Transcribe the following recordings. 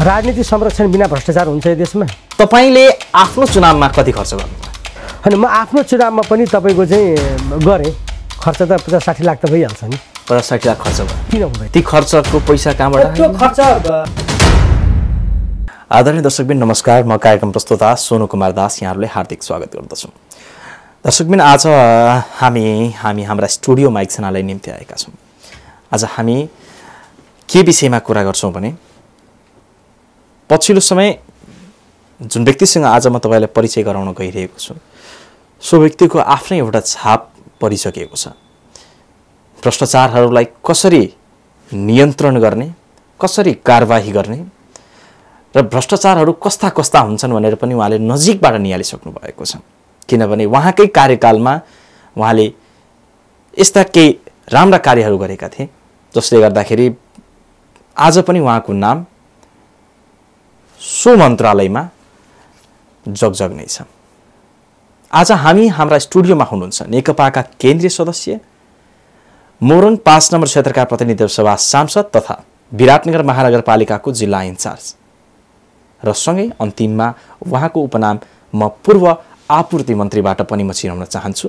राजनीति संरक्षण बिना भ्रष्टाचार हुन्छ यो देशमा? तपाईँले आफ्नो चुनावमा कति खर्च गर्नुभयो? अनि म आफ्नो चुनावमा पनि तपाईँको चाहिँ गरेँ। खर्च त पचास साठी लाख त भइहाल्छ नि। पचास साठी लाख खर्च भयो। किन हुँदैन? ती खर्चको पैसा कहाँबाट? खर्च आदरणीय दर्शकबिन नमस्कार। म कार्यक्रम प्रस्तुता सोनु कुमार दास। यहाँहरूले हार्दिक स्वागत गर्दछु। दर्शकबिन आज हामी हामी हाम्रा स्टुडियोमा एकजनालाई निम्ति आएका छौँ। आज हामी के विषयमा कुरा गर्छौँ भने पछिल्लो समय जुन व्यक्तिसँग आज म तपाईँलाई परिचय गराउन गइरहेको छु सो व्यक्तिको आफ्नै एउटा छाप परिसकेको छ। भ्रष्टाचारहरूलाई कसरी नियन्त्रण गर्ने कसरी कारवाही गर्ने र भ्रष्टाचारहरू कस्ता कस्ता हुन्छन् भनेर पनि उहाँले नजिकबाट निहालिसक्नु भएको छ। किनभने उहाँकै कार्यकालमा उहाँले यस्ता केही राम्रा कार्यहरू गरेका थिए जसले गर्दाखेरि आज पनि उहाँको नाम सो मन्त्रालयमा जगजग नै छ आज हामी हाम्रा स्टुडियोमा हुनुहुन्छ नेकपाका केन्द्रीय सदस्य मोरङ पाँच नम्बर क्षेत्रका प्रतिनिधि सभा सांसद तथा विराटनगर महानगरपालिकाको जिल्ला इन्चार्ज। र सँगै अन्तिममा उहाँको उपनाम म पूर्व आपूर्ति मन्त्रीबाट पनि म चिनाउन चाहन्छु।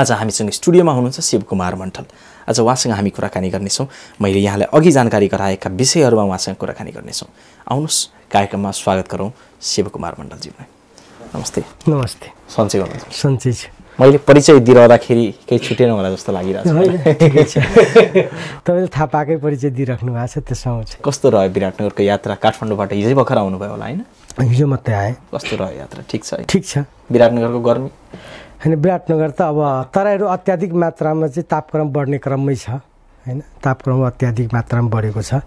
आज हामीसँग स्टुडियोमा हुनुहुन्छ शिवकुमार मण्डल। आज उहाँसँग हामी कुराकानी गर्नेछौँ। मैले यहाँलाई अघि जानकारी गराएका विषयहरूमा उहाँसँग कुराकानी गर्नेछौँ। आउनुहोस् कार्यक्रममा स्वागत गरौँ शिवकुमार मण्डलजीलाई। नमस्ते। नमस्ते। सन्चै गर्नुहुन्छ सन्चै छ। मैले परिचय दिइरहँदाखेरि केही छुटेन होला जस्तो लागिरहेको छ। तपाईँले थाहा पाएकै परिचय दिइराख्नु भएको छ त्यसमा कस्तो रह्यो विराटनगरको यात्रा? काठमाडौँबाट हिजै भर्खर आउनुभयो होला होइन? हिजो मात्रै आएँ। कस्तो रह्यो यात्रा? ठिक छ ठिक छ। विराटनगरको गर्मी? होइन विराटनगर त अब तराईहरू अत्याधिक मात्रामा चाहिँ तापक्रम बढ्ने क्रममै छ होइन। तापक्रम अत्याधिक मात्रामा बढेको छ।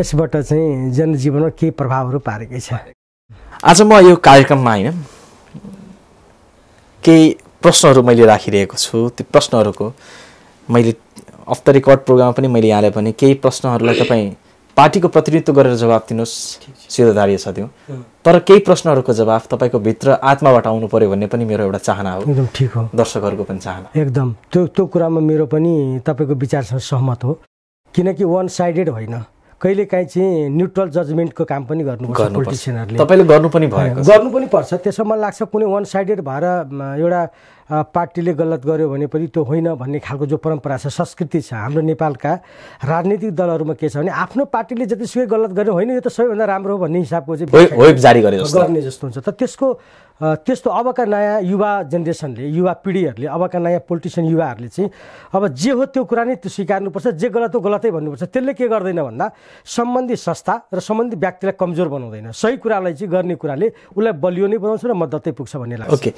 यसबाट चाहिँ जनजीवनमा केही प्रभावहरू पारेकै छ। आज म यो कार्यक्रममा होइन केही प्रश्नहरू मैले राखिरहेको छु। त्यो प्रश्नहरूको मैले अफ द रेकर्ड प्रोग्राममा पनि मैले यहाँलाई भने केही प्रश्नहरूलाई तपाईँ पार्टीको प्रतिनिधित्व गरेर जवाब दिनुहोस्। सिधोधार्य छ। त्यो। तर केही प्रश्नहरूको जवाब तपाईँको भित्र आत्माबाट आउनु पर्यो भन्ने पनि मेरो एउटा चाहना हो। एकदम ठिक हो। दर्शकहरूको पनि चाहना। एकदम। त्यो त्यो कुरामा मेरो पनि तपाईँको विचारसँग सहमत हो। किनकि वान साइडेड होइन। कहिलेकाहीँ चाहिँ न्युट्रल जजमेन्टको काम पनि गर्नुपर्छ पोलिटिसियनहरूले तपाईँले गर्नु पनि छ। गर्नु पनि पर्छ। त्यसो मलाई लाग्छ कुनै वान साइडेड भएर एउटा पार्टीले गलत गर्यो भने पनि त्यो होइन भन्ने खालको जो परम्परा छ संस्कृति छ हाम्रो नेपालका राजनीतिक दलहरूमा के छ भने आफ्नो पार्टीले जतिसुकै गलत गर्यो होइन यो त सबैभन्दा राम्रो हो भन्ने हिसाबको चाहिँ जारी गर्ने जस्तो हुन्छ। त त्यसको त्यस्तो अबका नयाँ युवा जेनेरेसनले युवा पिँढीहरूले अबका नयाँ पोलिटिसियन युवाहरूले चाहिँ अब जे हो त्यो कुरा नै त्यो स्वीकार्नुपर्छ जे गलत हो गलतै भन्नुपर्छ। त्यसले के गर्दैन भन्दा सम्बन्धी संस्था र सम्बन्धी व्यक्तिलाई कमजोर बनाउँदैन। सही कुरालाई चाहिँ गर्ने कुराले उसलाई बलियो नै बनाउँछ र मद्दतै पुग्छ भन्ने लाग्छ। ओके।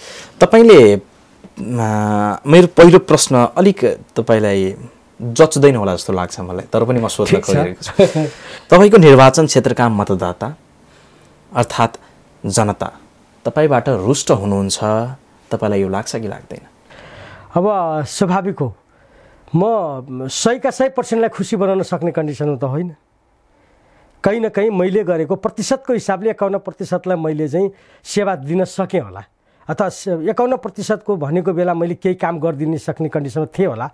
तपाईँले मेरो पहिलो प्रश्न अलिक तपाईँलाई जच्दैन होला जस्तो लाग्छ मलाई तर पनि म सोध्न। खोजिरहेको छु। तपाईँको निर्वाचन क्षेत्रका मतदाता अर्थात् जनता तपाईँबाट रुष्ट हुनुहुन्छ तपाईँलाई यो लाग्छ कि लाग्दैन? अब स्वाभाविक हो। म सयका सय पर्सेन्टलाई खुसी बनाउन सक्ने कन्डिसनमा त होइन। कहीँ न कहीँ मैले गरेको प्रतिशतको हिसाबले एकाउन्न प्रतिशतलाई मैले चाहिँ सेवा दिन सकेँ होला। अथवा एकाउन्न प्रतिशतको भनेको बेला मैले केही काम गरिदिन सक्ने कन्डिसनमा थिएँ होला।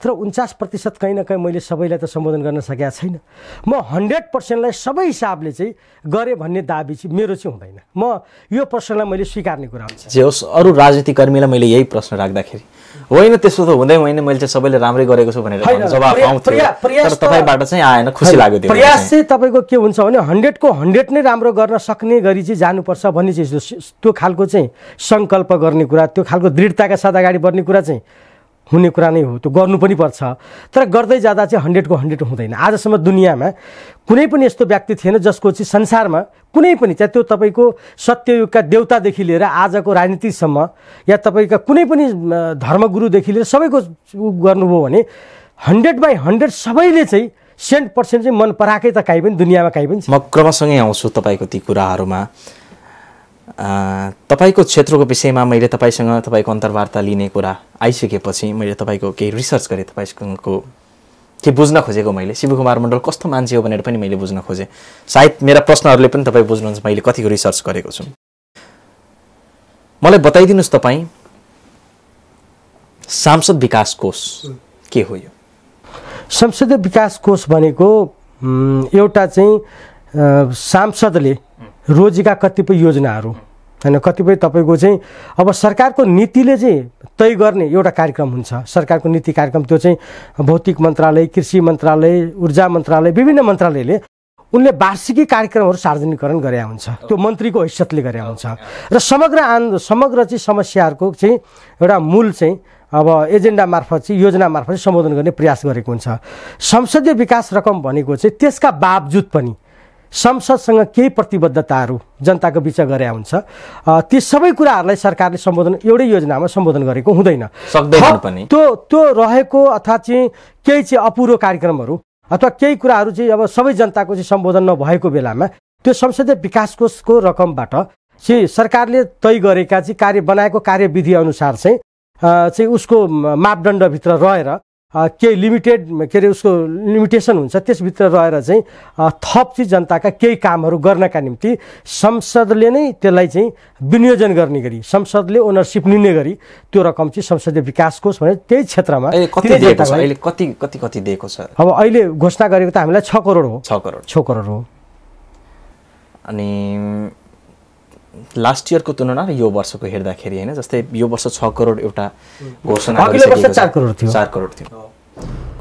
तर उन्चास प्रतिशत कहीँ न कहीँ मैले सबैलाई त सम्बोधन गर्न सकेका छैन। म हन्ड्रेड पर्सेन्टलाई सबै हिसाबले चाहिँ गरेँ भन्ने दाबी चाहिँ मेरो चाहिँ हुँदैन। म यो प्रश्नलाई मैले स्वीकार्ने कुरा हुन्छ। जे होस् अरू राजनीतिक कर्मीलाई मैले यही प्रश्न राख्दाखेरि होइन त्यसो त हुँदै होइन मैले चाहिँ सबैले राम्रै गरेको छु भनेर जवाब आउँथ्यो। तर तपाईँबाट चाहिँ आएन खुसी लाग्यो त्यो प्रयास चाहिँ। तपाईँको के हुन्छ भने हन्ड्रेडको हन्ड्रेड नै राम्रो गर्न सक्ने गरी चाहिँ जानुपर्छ भन्ने चाहिँ त्यो खालको चाहिँ सङ्कल्प गर्ने कुरा त्यो खालको दृढताका साथ अगाडि बढ्ने कुरा चाहिँ हुने कुरा नै हो त्यो गर्नु पनि पर्छ। तर गर्दै जाँदा चाहिँ हन्ड्रेडको हन्ड्रेड हुँदैन। आजसम्म दुनियाँमा कुनै पनि यस्तो व्यक्ति थिएन जसको चाहिँ संसारमा कुनै पनि चाहे त्यो तपाईँको सत्ययुगका देवतादेखि लिएर आजको राजनीतिसम्म या तपाईँका कुनै पनि धर्मगुरुदेखि लिएर सबैको गर्नुभयो भने हन्ड्रेड बाई हन्ड्रेड सबैले चाहिँ सेन्ट पर्सेन्ट चाहिँ मन पराएकै त काहीँ पनि दुनियाँमा काहीँ पनि म क्रमसँगै आउँछु तपाईँको ती कुराहरूमा। तपाईँको क्षेत्रको विषयमा मैले तपाईँसँग तपाईँको अन्तर्वार्ता लिने कुरा आइसकेपछि मैले तपाईँको केही रिसर्च गरेँ तपाईँसँगको के बुझ्न खोजेको मैले। शिवकुमार मण्डल कस्तो मान्छे हो भनेर पनि मैले बुझ्न खोजेँ। सायद मेरा प्रश्नहरूले पनि तपाईँ बुझ्नुहुन्छ मैले कतिको रिसर्च गरेको छु। मलाई बताइदिनुहोस् तपाईँ सांसद विकास कोष के हो यो? संसदीय विकास कोष भनेको एउटा चाहिँ सांसदले रोजेका कतिपय योजनाहरू। होइन कतिपय तपाईँको चाहिँ अब सरकारको नीतिले चाहिँ तय गर्ने एउटा कार्यक्रम हुन्छ। सरकारको नीति कार्यक्रम त्यो चाहिँ भौतिक मन्त्रालय कृषि मन्त्रालय ऊर्जा मन्त्रालय विभिन्न मन्त्रालयले उनले वार्षिकी कार्यक्रमहरू सार्वजनिकरण गरे हुन्छ। त्यो मन्त्रीको हैसियतले गरे हुन्छ। र समग्र आन् समग्र चाहिँ समस्याहरूको चाहिँ एउटा मूल चाहिँ अब एजेन्डा मार्फत चाहिँ योजना मार्फत चाहिँ सम्बोधन गर्ने प्रयास गरेको हुन्छ। संसदीय विकास रकम भनेको चाहिँ त्यसका बावजुद पनि संसदसँग केही प्रतिबद्धताहरू जनताको बिच गरे हुन्छ ती सबै कुराहरूलाई सरकारले सम्बोधन एउटै योजनामा सम्बोधन गरेको हुँदैन। त्यो त्यो रहेको अथवा चाहिँ केही चाहिँ अपुरो कार्यक्रमहरू अथवा केही कुराहरू चाहिँ अब सबै जनताको चाहिँ सम्बोधन नभएको बेलामा त्यो संसदीय विकास कोषको रकमबाट चाहिँ सरकारले तय गरेका चाहिँ कार्य बनाएको कार्यविधि अनुसार चाहिँ चाहिँ उसको मापदण्डभित्र रहेर केही लिमिटेड के अरे उसको लिमिटेसन हुन्छ त्यसभित्र रहेर चाहिँ थप चाहिँ जनताका केही कामहरू गर्नका निम्ति संसदले नै त्यसलाई चाहिँ विनियोजन गर्ने गरी संसदले ओनरसिप लिने गरी त्यो रकम चाहिँ संसदीय विकास कोष भने त्यही क्षेत्रमा कति कति कति दिएको छ? अब अहिले घोषणा गरेको त हामीलाई छ करोड हो। छ करोड। छ करोड हो। अनि लास्ट इयरको तुलना र यो वर्षको हेर्दाखेरि होइन जस्तै यो वर्ष छ करोड एउटा घोषणा। चार करोड थियो। चार करोड थियो।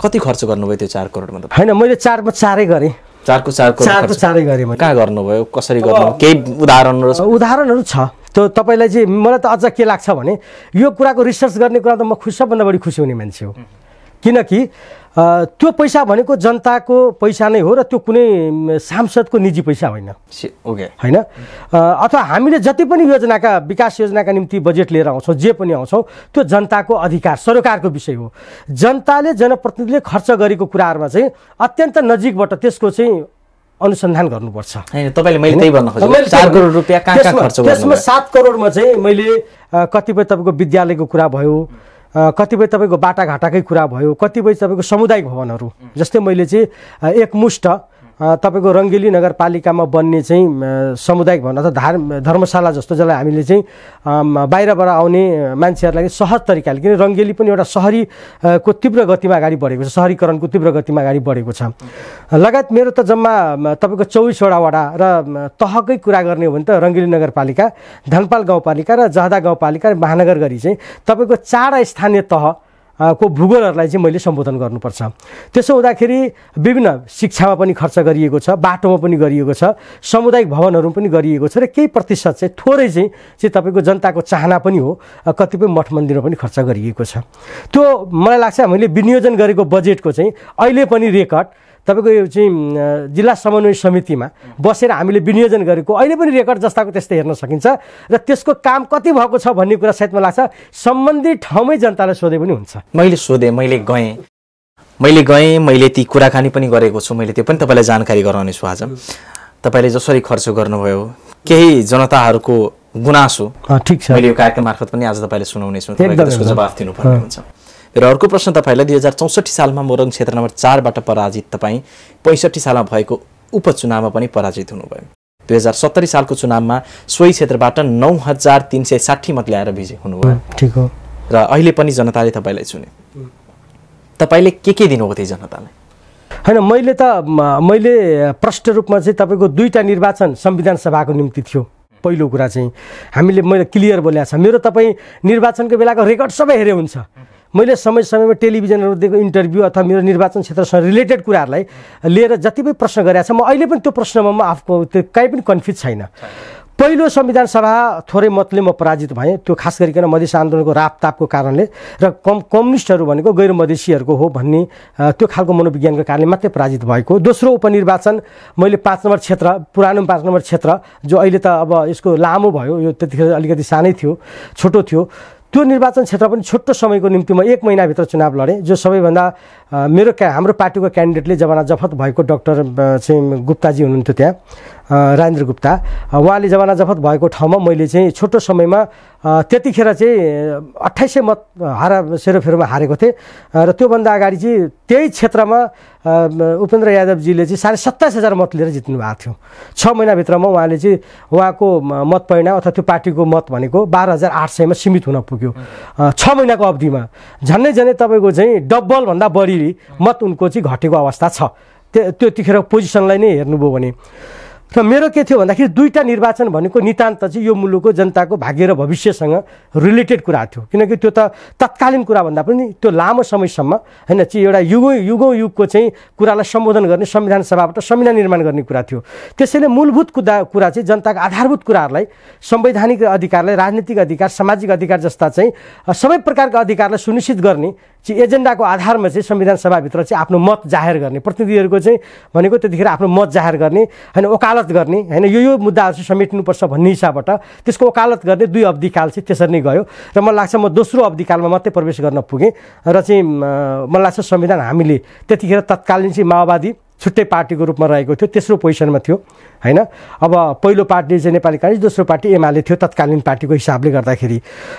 कति खर्च गर्नुभयो त्यो चार करोडमा त होइन मैले चारमा चारै गरेँ। चारको चार चारको चारै गरेँ मैले। कहाँ गर्नुभयो? कसरी गर्नु केही उदाहरणहरू? उदाहरणहरू छ। त्यो तपाईँलाई चाहिँ मलाई त अझ के लाग्छ भने यो कुराको रिसर्च गर्ने कुरा त म खुस सबभन्दा बढी खुसी हुने मान्छे हो। किनकि त्यो पैसा भनेको जनताको पैसा नै हो र त्यो कुनै सांसदको निजी पैसा होइन। ओके। होइन? अथवा हामीले जति पनि योजनाका विकास योजनाका निम्ति बजेट लिएर आउँछौँ जे पनि आउँछौँ त्यो जनताको अधिकार सरोकारको विषय हो। जनताले जनप्रतिनिधिले खर्च गरेको कुराहरूमा चाहिँ अत्यन्त नजिकबाट त्यसको चाहिँ अनुसन्धान गर्नुपर्छ। तपाईँले मैले त्यही भन्न कहाँ त्यसमा- सात करोडमा चाहिँ मैले कतिपय तपाईँको विद्यालयको कुरा भयो कतिपय तपाईँको बाटाघाटाकै कुरा भयो कतिपय तपाईँको सामुदायिक भवनहरू जस्तै मैले चाहिँ एकमुष्ट तपाईँको रङ्गेली नगरपालिकामा बन्ने चाहिँ सामुदायिक भवन अथवा धार धर्मशाला जस्तो जसलाई हामीले चाहिँ बाहिरबाट आउने मान्छेहरूलाई सहज तरिकाले किन रङ्गेली पनि एउटा सहरी अ, को तीव्र गतिमा अगाडि बढेको छ सहरीकरणको तीव्र गतिमा अगाडि बढेको छ। लगायत मेरो त जम्मा तपाईँको चौबिसवटा वडा र तहकै कुरा गर्ने हो भने त रङ्गेली नगरपालिका धनपाल गाउँपालिका र जहदा गाउँपालिका र महानगर गरी चाहिँ तपाईँको चार स्थानीय तह को भूगोलहरूलाई चाहिँ मैले सम्बोधन गर्नुपर्छ। त्यसो हुँदाखेरि विभिन्न शिक्षामा पनि खर्च गरिएको छ बाटोमा पनि गरिएको छ सामुदायिक भवनहरू पनि गरिएको छ र केही प्रतिशत चाहिँ थोरै चाहिँ चाहिँ तपाईँको जनताको चाहना पनि हो कतिपय मठ मन्दिरमा पनि खर्च गरिएको छ। त्यो मलाई लाग्छ हामीले विनियोजन गरेको बजेटको चाहिँ अहिले पनि रेकर्ड तपाईँको यो चाहिँ जिल्ला समन्वय समितिमा बसेर हामीले विनियोजन गरेको अहिले पनि रेकर्ड जस्ताको त्यस्तै हेर्न सकिन्छ र त्यसको काम कति भएको छ भन्ने कुरा सायद मलाई लाग्छ। सम्बन्धित ठाउँमै जनतालाई सोधे पनि हुन्छ। मैले सोधेँ मैले गएँ। मैले गएँ मैले ती कुराकानी पनि गरेको छु। मैले त्यो पनि तपाईँलाई जानकारी गराउनेछु आज। तपाईँले जसरी खर्च गर्नुभयो केही जनताहरूको गुनासो ठिक छ। मैले यो कार्यक्रम मार्फत पनि आज तपाईँले सुनाउनेछु त्यसको। जवाफ दिनुपर्ने हुन्छ। र अर्को प्रश्न तपाईँलाई दुई हजार चौसठी सालमा मोरङ क्षेत्र नम्बर चारबाट पराजित तपाईँ पैँसठी सालमा भएको उपचुनावमा पनि पराजित हुनुभयो। दुई हजार सत्तरी सालको चुनावमा सोही क्षेत्रबाट नौ हजार तिन सय साठी मत ल्याएर विजय हुनुभयो। ठिक हो। र अहिले पनि जनताले तपाईँलाई चुने तपाईँले के के दिनुभयो त्यही जनतालाई? होइन मैले त मैले प्रष्ट रूपमा चाहिँ तपाईँको दुईवटा निर्वाचन संविधान सभाको निम्ति थियो। पहिलो कुरा चाहिँ हामीले मैले क्लियर बोलेको छ। मेरो तपाईँ निर्वाचनको बेलाको रेकर्ड सबै हेरे हुन्छ। मैले समय समयमा टेलिभिजनहरू दिएको इन्टरभ्यू अथवा मेरो निर्वाचन क्षेत्रसँग रिलेटेड कुराहरूलाई लिएर जति पनि प्रश्न गरेको छ म अहिले पनि त्यो प्रश्नमा म आफूको त्यो कहीँ पनि कन्फ्युज छैन। पहिलो संविधान सभा थोरै मतले म पराजित भएँ। त्यो खास गरिकन मधेस आन्दोलनको रापतापको कारणले र कम कम्युनिस्टहरू भनेको गैर मधेसीहरूको हो भन्ने त्यो खालको मनोविज्ञानको कारणले मात्रै पराजित भएको। दोस्रो उपनिर्वाचन मैले पाँच नम्बर क्षेत्र पुरानो पाँच नम्बर क्षेत्र जो अहिले त अब यसको लामो भयो यो त्यतिखेर अलिकति सानै थियो छोटो थियो। त्यो निर्वाचन क्षेत्र पनि छोटो समयको निम्ति म एक महिनाभित्र चुनाव लडेँ जो सबैभन्दा मेरो क्या हाम्रो पार्टीको क्यान्डिडेटले जमाना जफत भएको डक्टर चाहिँ गुप्ताजी हुनुहुन्थ्यो त्यहाँ। राजेन्द्र गुप्ता। उहाँले जमाना जफत भएको ठाउँमा मैले चाहिँ छोटो समयमा त्यतिखेर चाहिँ अठाइस सय मत हारा सेरोफेरोमा हारेको थिएँ। र त्योभन्दा अगाडि चाहिँ त्यही क्षेत्रमा उपेन्द्र यादवजीले चाहिँ साढे सत्ताइस हजार मत लिएर जित्नु भएको थियो। छ महिनाभित्रमा उहाँले चाहिँ उहाँको मत परिणाम अथवा त्यो पार्टीको मत भनेको बाह्र हजार आठ सयमा सीमित हुन पुग्यो। छ महिनाको अवधिमा। झन्डै झन्डै तपाईँको चाहिँ डबलभन्दा बढी मत उनको चाहिँ घटेको अवस्था छ। त्यो त्यतिखेर पोजिसनलाई नै हेर्नुभयो भने। र मेरो के थियो भन्दाखेरि दुईवटा निर्वाचन भनेको नितान्त चाहिँ यो मुलुकको जनताको भाग्य र भविष्यसँग रिलेटेड कुरा थियो। किनकि त्यो त तत्कालीन कुरा भन्दा पनि त्यो लामो समयसम्म होइन चाहिँ एउटा युगौँ युगौँ युगको चाहिँ कुरालाई सम्बोधन गर्ने संविधान सभाबाट संविधान निर्माण गर्ने कुरा थियो। त्यसैले मूलभूत कुरा कुरा चाहिँ जनताको आधारभूत कुराहरूलाई संवैधानिक अधिकारलाई राजनीतिक अधिकार सामाजिक अधिकार जस्ता चाहिँ सबै प्रकारका अधिकारलाई सुनिश्चित गर्ने चाहिँ एजेन्डाको आधारमा चाहिँ संविधान सभाभित्र चाहिँ आफ्नो मत जाहेर गर्ने प्रतिनिधिहरूको चाहिँ भनेको त्यतिखेर आफ्नो मत जाहेर गर्ने होइन ओकालत गर्ने होइन यो यो मुद्दाहरू चाहिँ समेट्नुपर्छ भन्ने हिसाबबाट त्यसको ओकालत गर्ने दुई अवधिकाल चाहिँ त्यसरी नै गयो र मलाई लाग्छ म दोस्रो अवधिकालमा मात्रै प्रवेश गर्न पुगेँ र चाहिँ मलाई लाग्छ संविधान हामीले त्यतिखेर तत्कालीन चाहिँ माओवादी छुट्टै पार्टीको रूपमा रहेको थियो तेस्रो पोजिसनमा थियो होइन? अब पहिलो पार्टी चाहिँ नेपाली काङ्ग्रेस दोस्रो पार्टी एमाले थियो तत्कालीन पार्टीको हिसाबले गर्दाखेरि।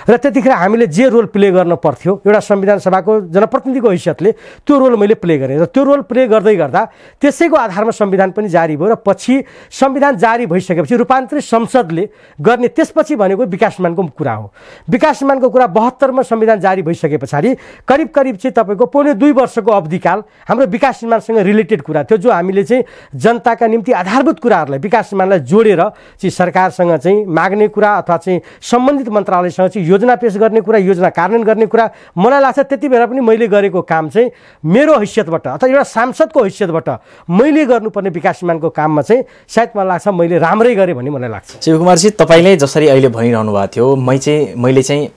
र त्यतिखेर हामीले जे रोल प्ले गर्न पर्थ्यो एउटा संविधान सभाको जनप्रतिनिधिको हैसियतले त्यो रोल मैले प्ले गरेँ। र त्यो रोल प्ले गर्दै गर्दा त्यसैको आधारमा संविधान पनि जारी भयो र पछि संविधान जारी भइसकेपछि रूपान्तरित संसदले गर्ने त्यसपछि भनेको विकासमानको कुरा हो। विकासमानको कुरा बहत्तरमा संविधान जारी भइसके पछाडि करिब करिब चाहिँ तपाईँको पौने दुई वर्षको अवधिकाल हाम्रो विकास निर्माणसँग रिलेटेड कुरा थियो जो हामीले चाहिँ जनताका निम्ति आधारभूत कुराहरूलाई विकास निर्माणलाई जोडेर चाहिँ सरकारसँग चाहिँ माग्ने कुरा अथवा चाहिँ सम्बन्धित मन्त्रालयसँग चाहिँ योजना पेस गर्ने कुरा योजना कार्यान्वयन गर्ने कुरा मलाई लाग्छ त्यति बेला पनि मैले गरेको काम चाहिँ मेरो हैसियतबाट अथवा एउटा सांसदको हैसियतबाट मैले गर्नुपर्ने विकास निर्माणको काममा चाहिँ सायद मलाई लाग्छ मैले राम्रै गरेँ भन्ने मलाई लाग्छ। शिवकुमारजी तपाईँले जसरी अहिले भनिरहनु भएको थियो मै चाहिँ मैले चाहिँ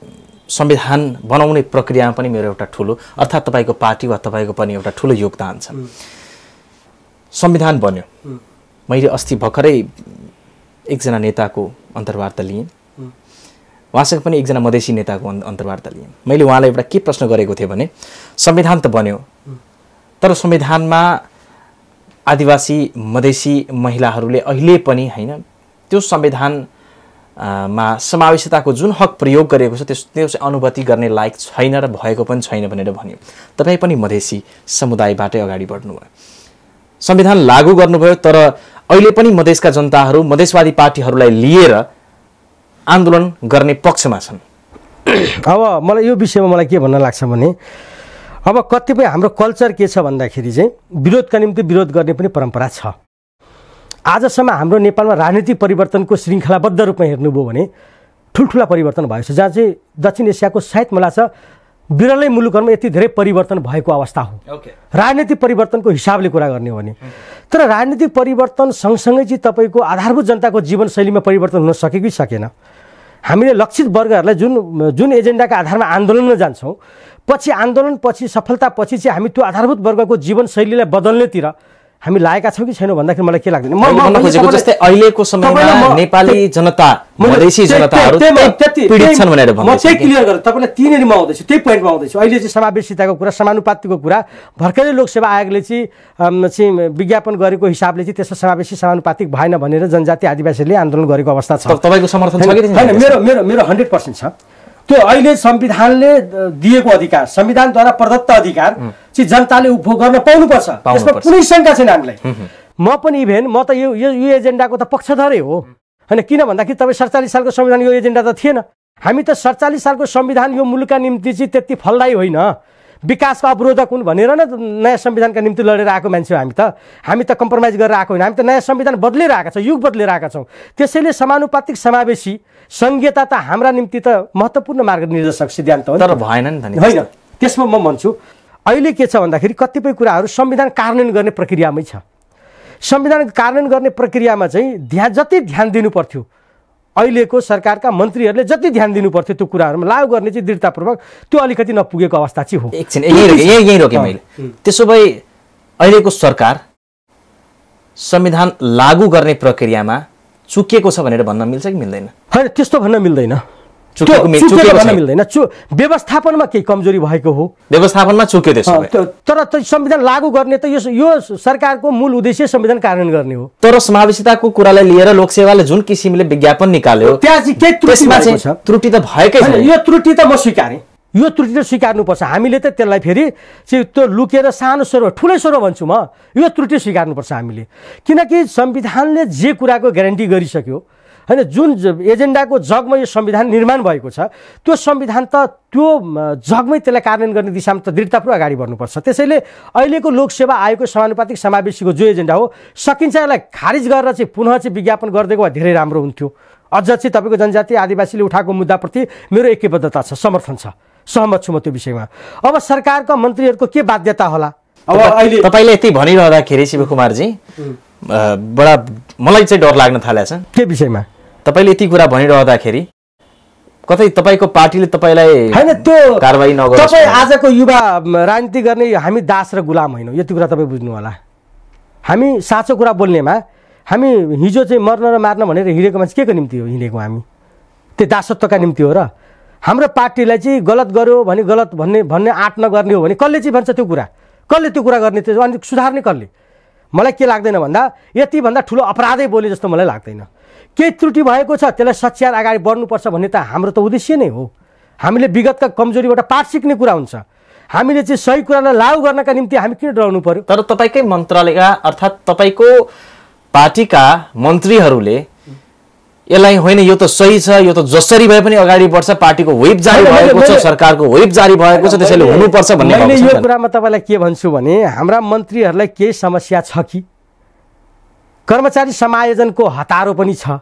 संविधान बनाउने प्रक्रियामा पनि मेरो एउटा ठुलो अर्थात् तपाईँको पार्टी वा तपाईँको पनि एउटा ठुलो योगदान छ। संविधान बन्यो। मैले अस्ति भर्खरै एकजना नेताको अन्तर्वार्ता लिएँ। उहाँसँग पनि एकजना मधेसी नेताको अन्- अन्तर्वार्ता लिएँ। मैले उहाँलाई एउटा के प्रश्न गरेको थिएँ भने संविधान त बन्यो तर संविधानमा आदिवासी मधेसी महिलाहरूले अहिले पनि होइन त्यो संविधान मा समावेशिताको जुन हक प्रयोग गरेको छ त्यस त्यो चाहिँ अनुभूति गर्ने लायक छैन र भएको पनि छैन भनेर भन्यो। तपाईँ पनि मधेसी समुदायबाटै अगाडि बढ्नुभयो। संविधान लागू गर्नुभयो तर अहिले पनि मधेसका जनताहरू मधेसवादी पार्टीहरूलाई लिएर आन्दोलन गर्ने पक्षमा छन्। अब मलाई यो विषयमा मलाई के भन्न लाग्छ भने अब कतिपय हाम्रो कल्चर के छ भन्दाखेरि चाहिँ विरोधका निम्ति विरोध गर्ने पनि परम्परा छ। आजसम्म हाम्रो नेपालमा राजनीतिक परिवर्तनको श्रृङ्खलाबद्ध रूपमा हेर्नुभयो भने ठुल्ठुला परिवर्तन भएको छ। जहाँ चाहिँ दक्षिण एसियाको सायद मलाई लाग्छ विरलै मुलुकहरूमा यति धेरै परिवर्तन भएको अवस्था हो। राजनीतिक परिवर्तनको हिसाबले कुरा गर्ने हो भने। तर राजनीतिक परिवर्तन सँगसँगै चाहिँ तपाईँको आधारभूत जनताको जीवनशैलीमा परिवर्तन हुन सके कि सकेन। हामीले लक्षित वर्गहरूलाई जुन जुन एजेन्डाका आधारमा आन्दोलनमा जान्छौँ पछि आन्दोलन पछि सफलतापछि चाहिँ हामी त्यो आधारभूत वर्गको जीवनशैलीलाई बदल्नेतिर हामी लागेका छौँ कि छैनौँ भन्दाखेरि मलाई के लाग्दैन? तपाईँलाई- जस्तै अहिलेको समयमा तपाईँलाई त्यहीँनिर म आउँदैछु त्यही पोइन्टमा आउँदैछु। अहिले चाहिँ समावेशिताको कुरा समानुपातिको कुरा। भर्खरै लोकसेवा आयोगले चाहिँ चाहिँ विज्ञापन गरेको हिसाबले चाहिँ त्यसमा समावेशी समानुपातिक भएन भनेर जनजाति आदिवासीले आन्दोलन गरेको अवस्था छ। तपाईँको समर्थन छ? मेरो मेरो मेरो हन्ड्रेड पर्सेन्ट छ। त्यो अहिले संविधानले दिएको अधिकार संविधानद्वारा प्रदत्त अधिकार चाहिँ जनताले उपभोग गर्न पाउनुपर्छ। त्यसमा। कुनै शङ्का छैन हामीलाई। म पनि इभेन म त यो यो यो एजेन्डाको त पक्षधरै हो। होइन किन भन्दाखेरि तपाईँ सडचालिस सालको संविधान यो एजेन्डा त थिएन। हामी त सडचालिस सालको संविधान यो मुलुकका निम्ति चाहिँ त्यति फलदायी होइन। विकासको अवरोधक हुन् भनेर न नयाँ संविधानका निम्ति लडेर आएको मान्छे हो हामी त। हामी त कम्प्रोमाइज गरेर आएको होइन। हामी त नयाँ संविधान बदलेर आएका छौँ युग बदलेर आएका छौँ। त्यसैले समानुपातिक समावेशी सङ्घीयता त हाम्रा निम्ति त महत्त्वपूर्ण मार्गनिर्देशक सिद्धान्त हो। तर भएन नि त नि। होइन। त्यसमा म भन्छु अहिले के छ भन्दाखेरि कतिपय कुराहरू संविधान कार्यान्वयन गर्ने प्रक्रियामै छ। संविधान कार्यान्वयन गर्ने प्रक्रियामा चाहिँ ध्यान जति ध्यान दिनु पर्थ्यो अहिलेको सरकारका मन्त्रीहरूले जति ध्यान दिनु पर्थ्यो त्यो कुराहरूमा लागू गर्ने चाहिँ दृढतापूर्वक त्यो अलिकति नपुगेको अवस्था चाहिँ हो। एकछिन यहीँ रोकेँ यहीँ यहीँ रोकेँ मैले। त्यसो भए अहिलेको सरकार संविधान लागू गर्ने प्रक्रियामा चुकिएको छ भनेर भन्न मिल्छ कि मिल्दैन? होइन त्यस्तो भन्न मिल्दैन। भन्न। मिल्दैन। चु व्यवस्थापनमा केही कमजोरी भएको हो। व्यवस्थापनमा चुक्यो तर संविधान लागू गर्ने त यो यो सरकारको मूल उद्देश्य संविधान कार्यान्वयन गर्ने हो। तर समावेशिताको कुरालाई लिएर लोकसेवाले जुन किसिमले विज्ञापन निकाल्यो त्यहाँ चाहिँ केही त्रुटि त्रुटि त भएकै छैन। यो त्रुटि त म स्वीकारेँ। यो त्रुटि त स्वीकार्नुपर्छ। हामीले त त्यसलाई फेरि चाहिँ त्यो लुकेर सानो स्वर ठुलै स्वर भन्छु म। यो त्रुटि स्वीकार्नुपर्छ हामीले। किनकि संविधानले जे कुराको ग्यारेन्टी गरिसक्यो होइन जुन एजेन्डाको जगमा यो संविधान निर्माण भएको छ त्यो संविधान त त्यो म, जगमै त्यसलाई कार्यान्वयन गर्ने दिशामा त दृढतापूर्वक अगाडि बढ्नुपर्छ। त्यसैले अहिलेको लोकसेवा आयोगको समानुपातिक समावेशीको जो एजेन्डा हो सकिन्छ यसलाई खारिज गरेर चाहिँ पुनः चाहिँ विज्ञापन गरिदिएको भए धेरै राम्रो हुन्थ्यो। अझ चाहिँ तपाईँको जनजाति आदिवासीले उठाएको मुद्दाप्रति मेरो एकैबद्धता छ समर्थन छ। सहमत छु म त्यो विषयमा। अब सरकारका मन्त्रीहरूको के बाध्यता होला? अब अहिले तपाईँले यति भनिरहँदाखेरि शिवकुमारजी बडा मलाई चाहिँ डर लाग्न थालेको छ के विषयमा? तपाईँले यति कुरा भनिरहँदाखेरि कतै तपाईँको पार्टीले तपाईँलाई होइन त्यो कारवाही नगरोस् तपाईँ। आजको युवा राजनीति गर्ने हामी दास र गुलाम होइनौँ। यति कुरा तपाईँ बुझ्नु होला हामी साँचो कुरा बोल्नेमा हामी हिजो चाहिँ मर्न र मार्न भनेर हिँडेको मान्छे के को निम्ति हो हिँडेको हामी? त्यो दासत्वका निम्ति हो र? हाम्रो पार्टीलाई चाहिँ गलत गर्यो भने गलत भन्ने भन्ने आँट नगर्ने हो भने कसले चाहिँ भन्छ त्यो कुरा? कसले त्यो कुरा गर्ने? त्यो अनि सुधार्ने कसले? मलाई के लाग्दैन भन्दा यतिभन्दा ठुलो अपराधै बोले जस्तो मलाई लाग्दैन। केही त्रुटि भएको छ त्यसलाई सच्याएर अगाडि बढ्नुपर्छ भन्ने त हाम्रो त उद्देश्य नै हो। हामीले विगतका कमजोरीबाट पाठ सिक्ने कुरा हुन्छ। हामीले चाहिँ सही कुरालाई लागू गर्नका निम्ति हामी किन डराउनु पर्यो? तर तपाईँकै मन्त्रालयका अर्थात् तपाईँको पार्टीका मन्त्रीहरूले यसलाई होइन यो त सही छ यो त जसरी भए पनि अगाडि बढ्छ पार्टीको व्हिप जारी भएको छ सरकारको व्हिप जारी भएको छ त्यसैले हुनुपर्छ भन्ने मैले यो। कुरामा तपाईँलाई के भन्छु भने हाम्रा मन्त्रीहरूलाई केही समस्या छ कि? कर्मचारी समायोजनको हतारो पनि छ।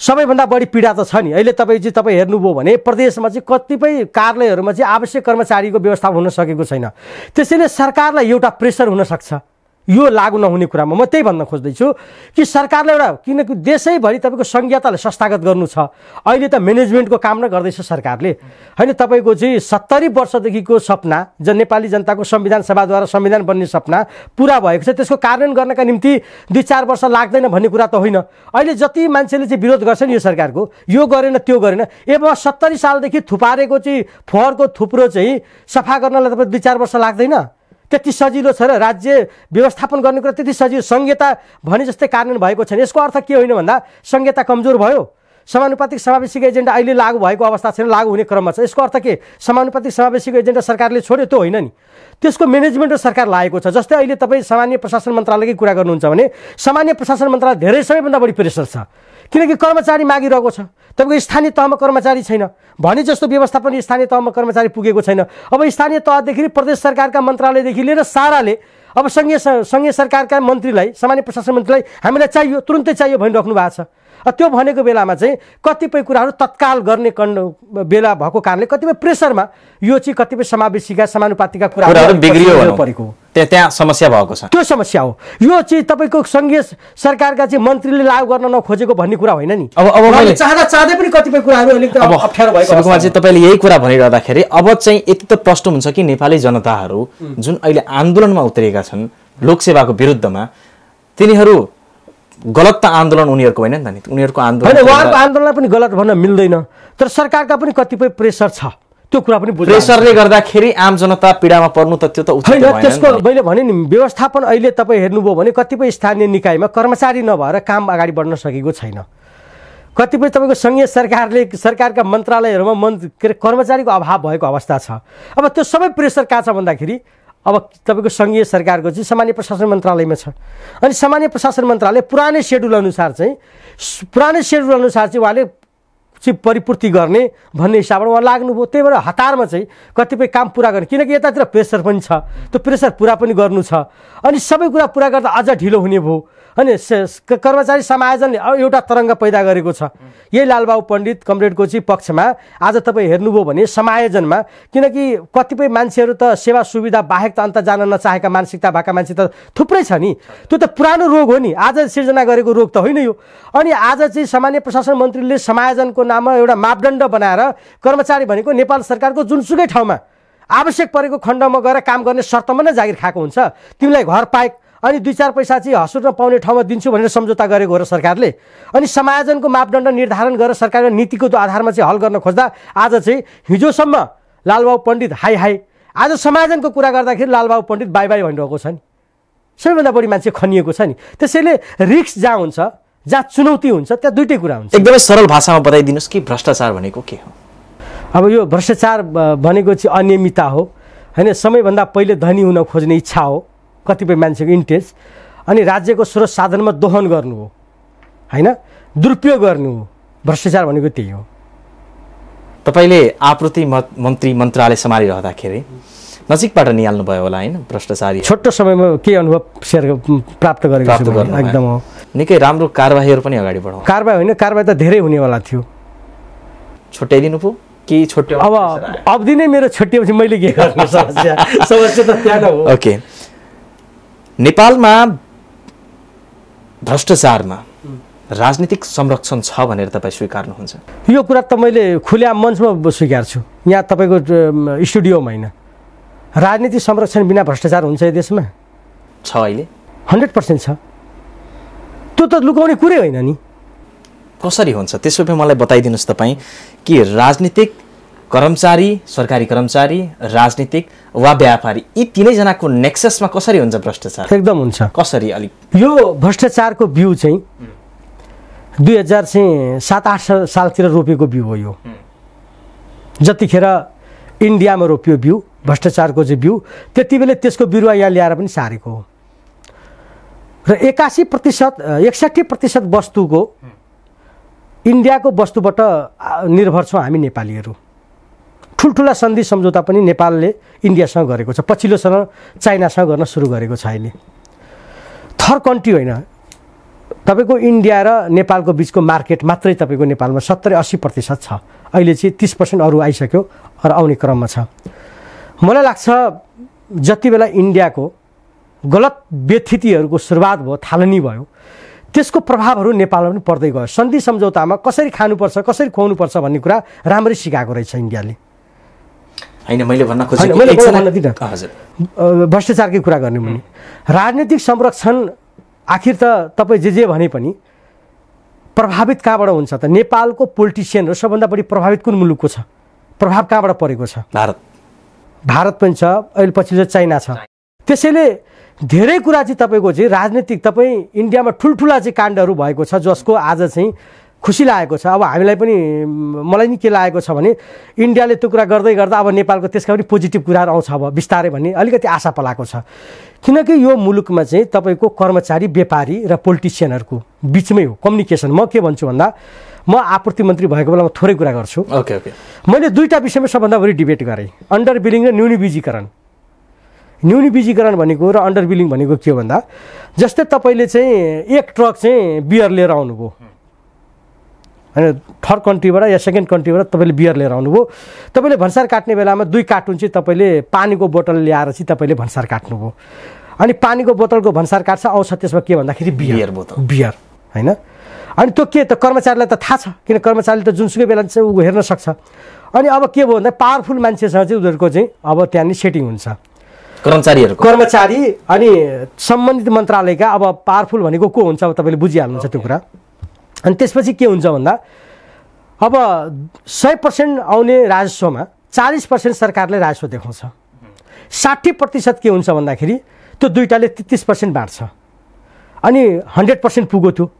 सबैभन्दा बढी पीडा त छ नि। अहिले तपाईँ चाहिँ तपाईँ हेर्नुभयो भने प्रदेशमा चाहिँ कतिपय कार्यालयहरूमा चाहिँ आवश्यक कर्मचारीको व्यवस्था हुन सकेको छैन। त्यसैले सरकारलाई एउटा प्रेसर हुनसक्छ यो लागू नहुने कुरामा म त्यही भन्न खोज्दैछु कि सरकारले एउटा किनकि देशैभरि तपाईँको संहितालाई संस्थागत गर्नु छ। अहिले त म्यानेजमेन्टको काम नै गर्दैछ सरकारले। होइन तपाईँको चाहिँ सत्तरी वर्षदेखिको सपना ज नेपाली जनताको संविधान सभाद्वारा संविधान बन्ने सपना पुरा भएको छ। त्यसको कार्यान्वयन गर्नका निम्ति दुई चार वर्ष लाग्दैन भन्ने कुरा त होइन। अहिले जति मान्छेले चाहिँ विरोध गर्छन् यो सरकारको यो गरेन त्यो गरेन ए अब सत्तरी सालदेखि थुपारेको चाहिँ फोहोरको थुप्रो चाहिँ सफा गर्नलाई तपाईँ दुई चार वर्ष लाग्दैन। त्यति सजिलो छ र राज्य व्यवस्थापन गर्ने कुरा त्यति सजिलो संहिता भने जस्तै कार्यान्वयन भएको छैन। यसको अर्थ के होइन भन्दा संहिता कमजोर भयो। समानुपातिक समावेशीको एजेन्डा अहिले लागू भएको अवस्था छैन लागू हुने क्रममा छ। यसको अर्थ के? समानुपातिक समावेशीको एजेन्डा सरकारले छोड्यो त्यो होइन नि। त्यसको म्यानेजमेन्ट र सरकार लागेको छ। जस्तै अहिले तपाईँ सामान्य प्रशासन मन्त्रालयकै कुरा गर्नुहुन्छ भने सामान्य प्रशासन मन्त्रालय धेरै सबैभन्दा बढी प्रेसर छ। किनकि कर्मचारी मागिरहेको छ। तपाईँको स्थानीय तहमा कर्मचारी छैन। भने जस्तो व्यवस्थापन स्थानीय तहमा कर्मचारी पुगेको छैन। अब स्थानीय तहदेखि प्रदेश सरकारका मन्त्रालयदेखि लिएर साराले अब सङ्घीय सङ्घीय सरकारका मन्त्रीलाई सामान्य प्रशासन मन्त्रीलाई हामीलाई चाहियो तुरुन्तै चाहियो भनिराख्नु भएको छ। त्यो भनेको बेलामा चाहिँ कतिपय कुराहरू तत्काल गर्ने कण्ड बेला भएको कारणले कतिपय प्रेसरमा यो चाहिँ कतिपय समावेशीका समानुपातिका कुराहरू बिग्रियो। परेको त्यहाँ त्यहाँ समस्या भएको छ। त्यो समस्या हो। यो चाहिँ तपाईँको सङ्घीय सरकारका चाहिँ मन्त्रीले लागू गर्न नखोजेको भन्ने कुरा होइन नि। अब- अब चाहँदा चाहँदै पनि कतिपय कुराहरू अलिकति अब अप्ठ्यारो भएको। तपाईँले यही कुरा भनिरहँदाखेरि अब चाहिँ यति त प्रश्न हुन्छ कि नेपाली जनताहरू जुन अहिले आन्दोलनमा उत्रिएका छन् लोकसेवाको विरुद्धमा तिनीहरू गलत त आन्दोलन उनीहरूको होइन नि त नि। उनीहरूको होइन आन्दोलन उहाँहरूको आन्दोलनलाई पनि गलत भन्न मिल्दैन। तर सरकारका पनि कतिपय प्रेसर छ। त्यो कुरा पनि प्रेसरले गर्दाखेरि आम जनता पीडामा पर्नु त त्यो त होइन त्यसको। मैले भने नि व्यवस्थापन अहिले तपाईँ हेर्नुभयो भने कतिपय स्थानीय निकायमा कर्मचारी नभएर काम अगाडि बढ्न सकेको छैन। कतिपय तपाईँको सङ्घीय सरकारले सरकारका मन्त्रालयहरूमा मन्त्री के अरे कर्मचारीको अभाव भएको अवस्था छ। अब त्यो सबै प्रेसर कहाँ छ भन्दाखेरि अब तपाईँको सङ्घीय सरकारको चाहिँ सामान्य प्रशासन मन्त्रालयमा छ। अनि सामान्य प्रशासन मन्त्रालय पुरानै सेड्युल अनुसार चाहिँ पुरानै सेड्युल अनुसार चाहिँ उहाँले चाहिँ परिपूर्ति गर्ने भन्ने हिसाबबाट उहाँ लाग्नुभयो। त्यही भएर हतारमा चाहिँ कतिपय काम पुरा गर्ने किनकि यतातिर प्रेसर पनि छ त्यो प्रेसर पुरा पनि गर्नु छ। अनि सबै कुरा पुरा गर्दा अझ ढिलो हुने भयो। अनि कर्मचारी समायोजनले एउटा तरङ्ग पैदा गरेको छ। यही लालबाबु पण्डित कमरेडको चाहिँ पक्षमा आज तपाईँ हेर्नुभयो भने समायोजनमा किनकि कतिपय मान्छेहरू त सेवा सुविधा बाहेक त अन्त जान नचाहेका मानसिकता भएका मान्छे त थुप्रै छ नि। त्यो त पुरानो रोग हो नि। आज सिर्जना गरेको रोग त होइन यो। अनि आज चाहिँ सामान्य प्रशासन मन्त्रीले समायोजनको नाममा एउटा मापदण्ड बनाएर कर्मचारी भनेको नेपाल सरकारको जुनसुकै ठाउँमा आवश्यक परेको खण्डमा गएर काम गर्ने शर्तमा नै जागिर खाएको हुन्छ। तिमीलाई घर पाए अनि दुई चार पैसा चाहिँ हसुर्न पाउने ठाउँमा दिन्छु भनेर सम्झौता गरेको हो र सरकारले। अनि समायोजनको मापदण्ड निर्धारण गरेर सरकारको नीतिको आधारमा चाहिँ हल गर्न खोज्दा आज चाहिँ हिजोसम्म लालबाबु पण्डित हाई हाई। आज समायोजनको कुरा गर्दाखेरि लालबाबु पण्डित बाई बाई भनिरहेको छ नि। सबैभन्दा बढी मान्छे खनिएको छ नि। त्यसैले रिक्स जहाँ हुन्छ जहाँ चुनौती हुन्छ त्यहाँ दुइटै कुरा हुन्छ। एकदमै सरल भाषामा बताइदिनुहोस् कि भ्रष्टाचार भनेको के हो? अब यो भ्रष्टाचार भनेको चाहिँ अनियमितता हो। होइन समयभन्दा पहिले धनी हुन खोज्ने इच्छा हो। कतिपय मान्छेको इन्ट्रेस्ट अनि राज्यको स्रोत साधनमा दोहन गर्नु हो। होइन? दुरुपयोग गर्नु हो। भ्रष्टाचार भनेको त्यही हो। तपाईँले आपूर्ति मन्त्री मन्त्रालय सम्हालिरहँदाखेरि नजिकबाट निहाल्नुभयो होला होइन? भ्रष्टाचारी। छोटो समयमा के अनुभव सेयर प्राप्त गरेको। एकदम हो। निकै राम्रो कारवाहीहरू पनि अगाडि बढाउँ कारवाही होइन कारवाही त धेरै हुनेवाला थियो। छुट्याइदिनु पो। कि छुट्याउ अब अवधि नै मेरो छुट्टिएपछि मैले के गर्नु? समस्या। समस्या त त्यहाँ हो। ओके नेपालमा भ्रष्टाचारमा राजनीतिक संरक्षण छ भनेर तपाईँ स्वीकार्नुहुन्छ? यो कुरा त मैले खुल्या मञ्चमा स्वीकार्छु यहाँ तपाईँको स्टुडियोमा होइन। राजनीति संरक्षण बिना भ्रष्टाचार हुन्छ यो देशमा? छ अहिले। हन्ड्रेड पर्सेन्ट छ। त्यो त लुकाउने कुरै होइन नि। कसरी हुन्छ? त्यसो भए मलाई बताइदिनुहोस् तपाईँ कि राजनीतिक कर्मचारी सरकारी कर्मचारी राजनीतिक वा व्यापारी यी तिनैजनाको नेक्ससमा कसरी हुन्छ भ्रष्टाचार? एकदम हुन्छ। कसरी अलिक? यो भ्रष्टाचारको बिउ चाहिँ दुई हजार चाहिँ सात आठ सालतिर रोपेको बिउ हो यो। जतिखेर इन्डियामा रोपियो बिउ भ्रष्टाचारको चाहिँ बिउ त्यति बेला त्यसको बिरुवा यहाँ ल्याएर पनि सारेको हो। र एकासी प्रतिशत एकसाठी प्रतिशत वस्तुको इन्डियाको वस्तुबाट निर्भर छौँ हामी नेपालीहरू। ठुल्ठुला सन्धि सम्झौता पनि नेपालले इन्डियासँग गरेको छ। पछिल्लो सँग चाइनासँग गर्न सुरु गरेको छ अहिले। थर्ड कन्ट्री होइन। तपाईँको इन्डिया र नेपालको बिचको मार्केट मात्रै तपाईँको नेपालमा सत्तरी अस्सी प्रतिशत छ। अहिले चाहिँ तिस पर्सेन्ट अरू आइसक्यो र आउने क्रममा छ। मलाई लाग्छ जति बेला इन्डियाको गलत व्यथितिहरूको सुरुवात भयो थालनी भयो त्यसको प्रभावहरू नेपालमा पनि पर्दै गयो। सन्धि सम्झौतामा कसरी खानुपर्छ कसरी खुवाउनुपर्छ भन्ने कुरा राम्रै सिकाएको रहेछ इन्डियाले। होइन मैले भन्न खोजेको। हजुर। भ्रष्टाचारकै कुरा गर्ने भने राजनीतिक संरक्षण आखिर त तपाईँ जे जे भने पनि प्रभावित कहाँबाट हुन्छ त? नेपालको पोलिटिसियनहरू सबभन्दा बढी प्रभावित कुन मुलुकको छ? प्रभाव कहाँबाट परेको छ? भारत। भारत पनि छ अहिले पछि चाहिँ चाइना छ। त्यसैले धेरै कुरा चाहिँ तपाईँको चाहिँ राजनीतिक तपाईँ इन्डियामा ठुल्ठुला चाहिँ काण्डहरू भएको छ जसको आज चाहिँ खुसी लागेको छ। अब हामीलाई पनि म, मलाई नि के लागेको छ भने इन्डियाले त्यो कुरा गर्दै गर्दा अब नेपालको त्यसका पनि पोजिटिभ कुराहरू आउँछ अब बिस्तारै भन्ने अलिकति आशा पलाएको छ। किनकि यो मुलुकमा चाहिँ तपाईँको कर्मचारी व्यापारी र पोलिटिसियनहरूको बिचमै हो। कम्युनिकेसन म के भन्छु भन्दा म आपूर्ति मन्त्री भएको बेलामा थोरै कुरा गर्छु। Okay okay. मैले दुईवटा विषयमा सबभन्दा बढी डिबेट गरेँ। अन्डर बिलिङ र न्यूनीबीजीकरण न्यूनीबीजीकरण भनेको र अन्डर बिलिङ भनेको के हो भन्दा जस्तै तपाईँले चाहिँ एक ट्रक चाहिँ बियर लिएर आउनुभयो। होइन थर्ड कन्ट्रीबाट या सेकेन्ड कन्ट्रीबाट तपाईँले बियर लिएर आउनुभयो। तपाईँले भन्सार काट्ने बेलामा दुई कार्टुन चाहिँ तपाईँले पानीको बोतल ल्याएर चाहिँ तपाईँले भन्सार काट्नुभयो। अनि पानीको बोतलको भन्सार काट्छ आउँछ त्यसमा के भन्दाखेरि बियर। बोतल। बियर होइन? अनि त्यो के त कर्मचारीलाई त थाहा छ किन कर्मचारीले त जुनसुकै बेला चाहिँ ऊ हेर्न सक्छ। अनि अब के भयो भन्दा पावरफुल मान्छेसँग चाहिँ उनीहरूको चाहिँ अब त्यहाँनिर सेटिङ हुन्छ। कर्मचारीहरूको। कर्मचारी अनि सम्बन्धित मन्त्रालयका अब पावरफुल भनेको को हुन्छ अब तपाईँले बुझिहाल्नुहुन्छ त्यो कुरा। अनि त्यसपछि के हुन्छ भन्दा अब सय पर्सेन्ट आउने राजस्वमा चालिस पर्सेन्ट सरकारले राजस्व देखाउँछ। साठी प्रतिशत के हुन्छ भन्दाखेरि त्यो दुइटाले तेत्तिस पर्सेन्ट बाँड्छ। अनि हन्ड्रेड पर्सेन्ट पुग्यो त्यो।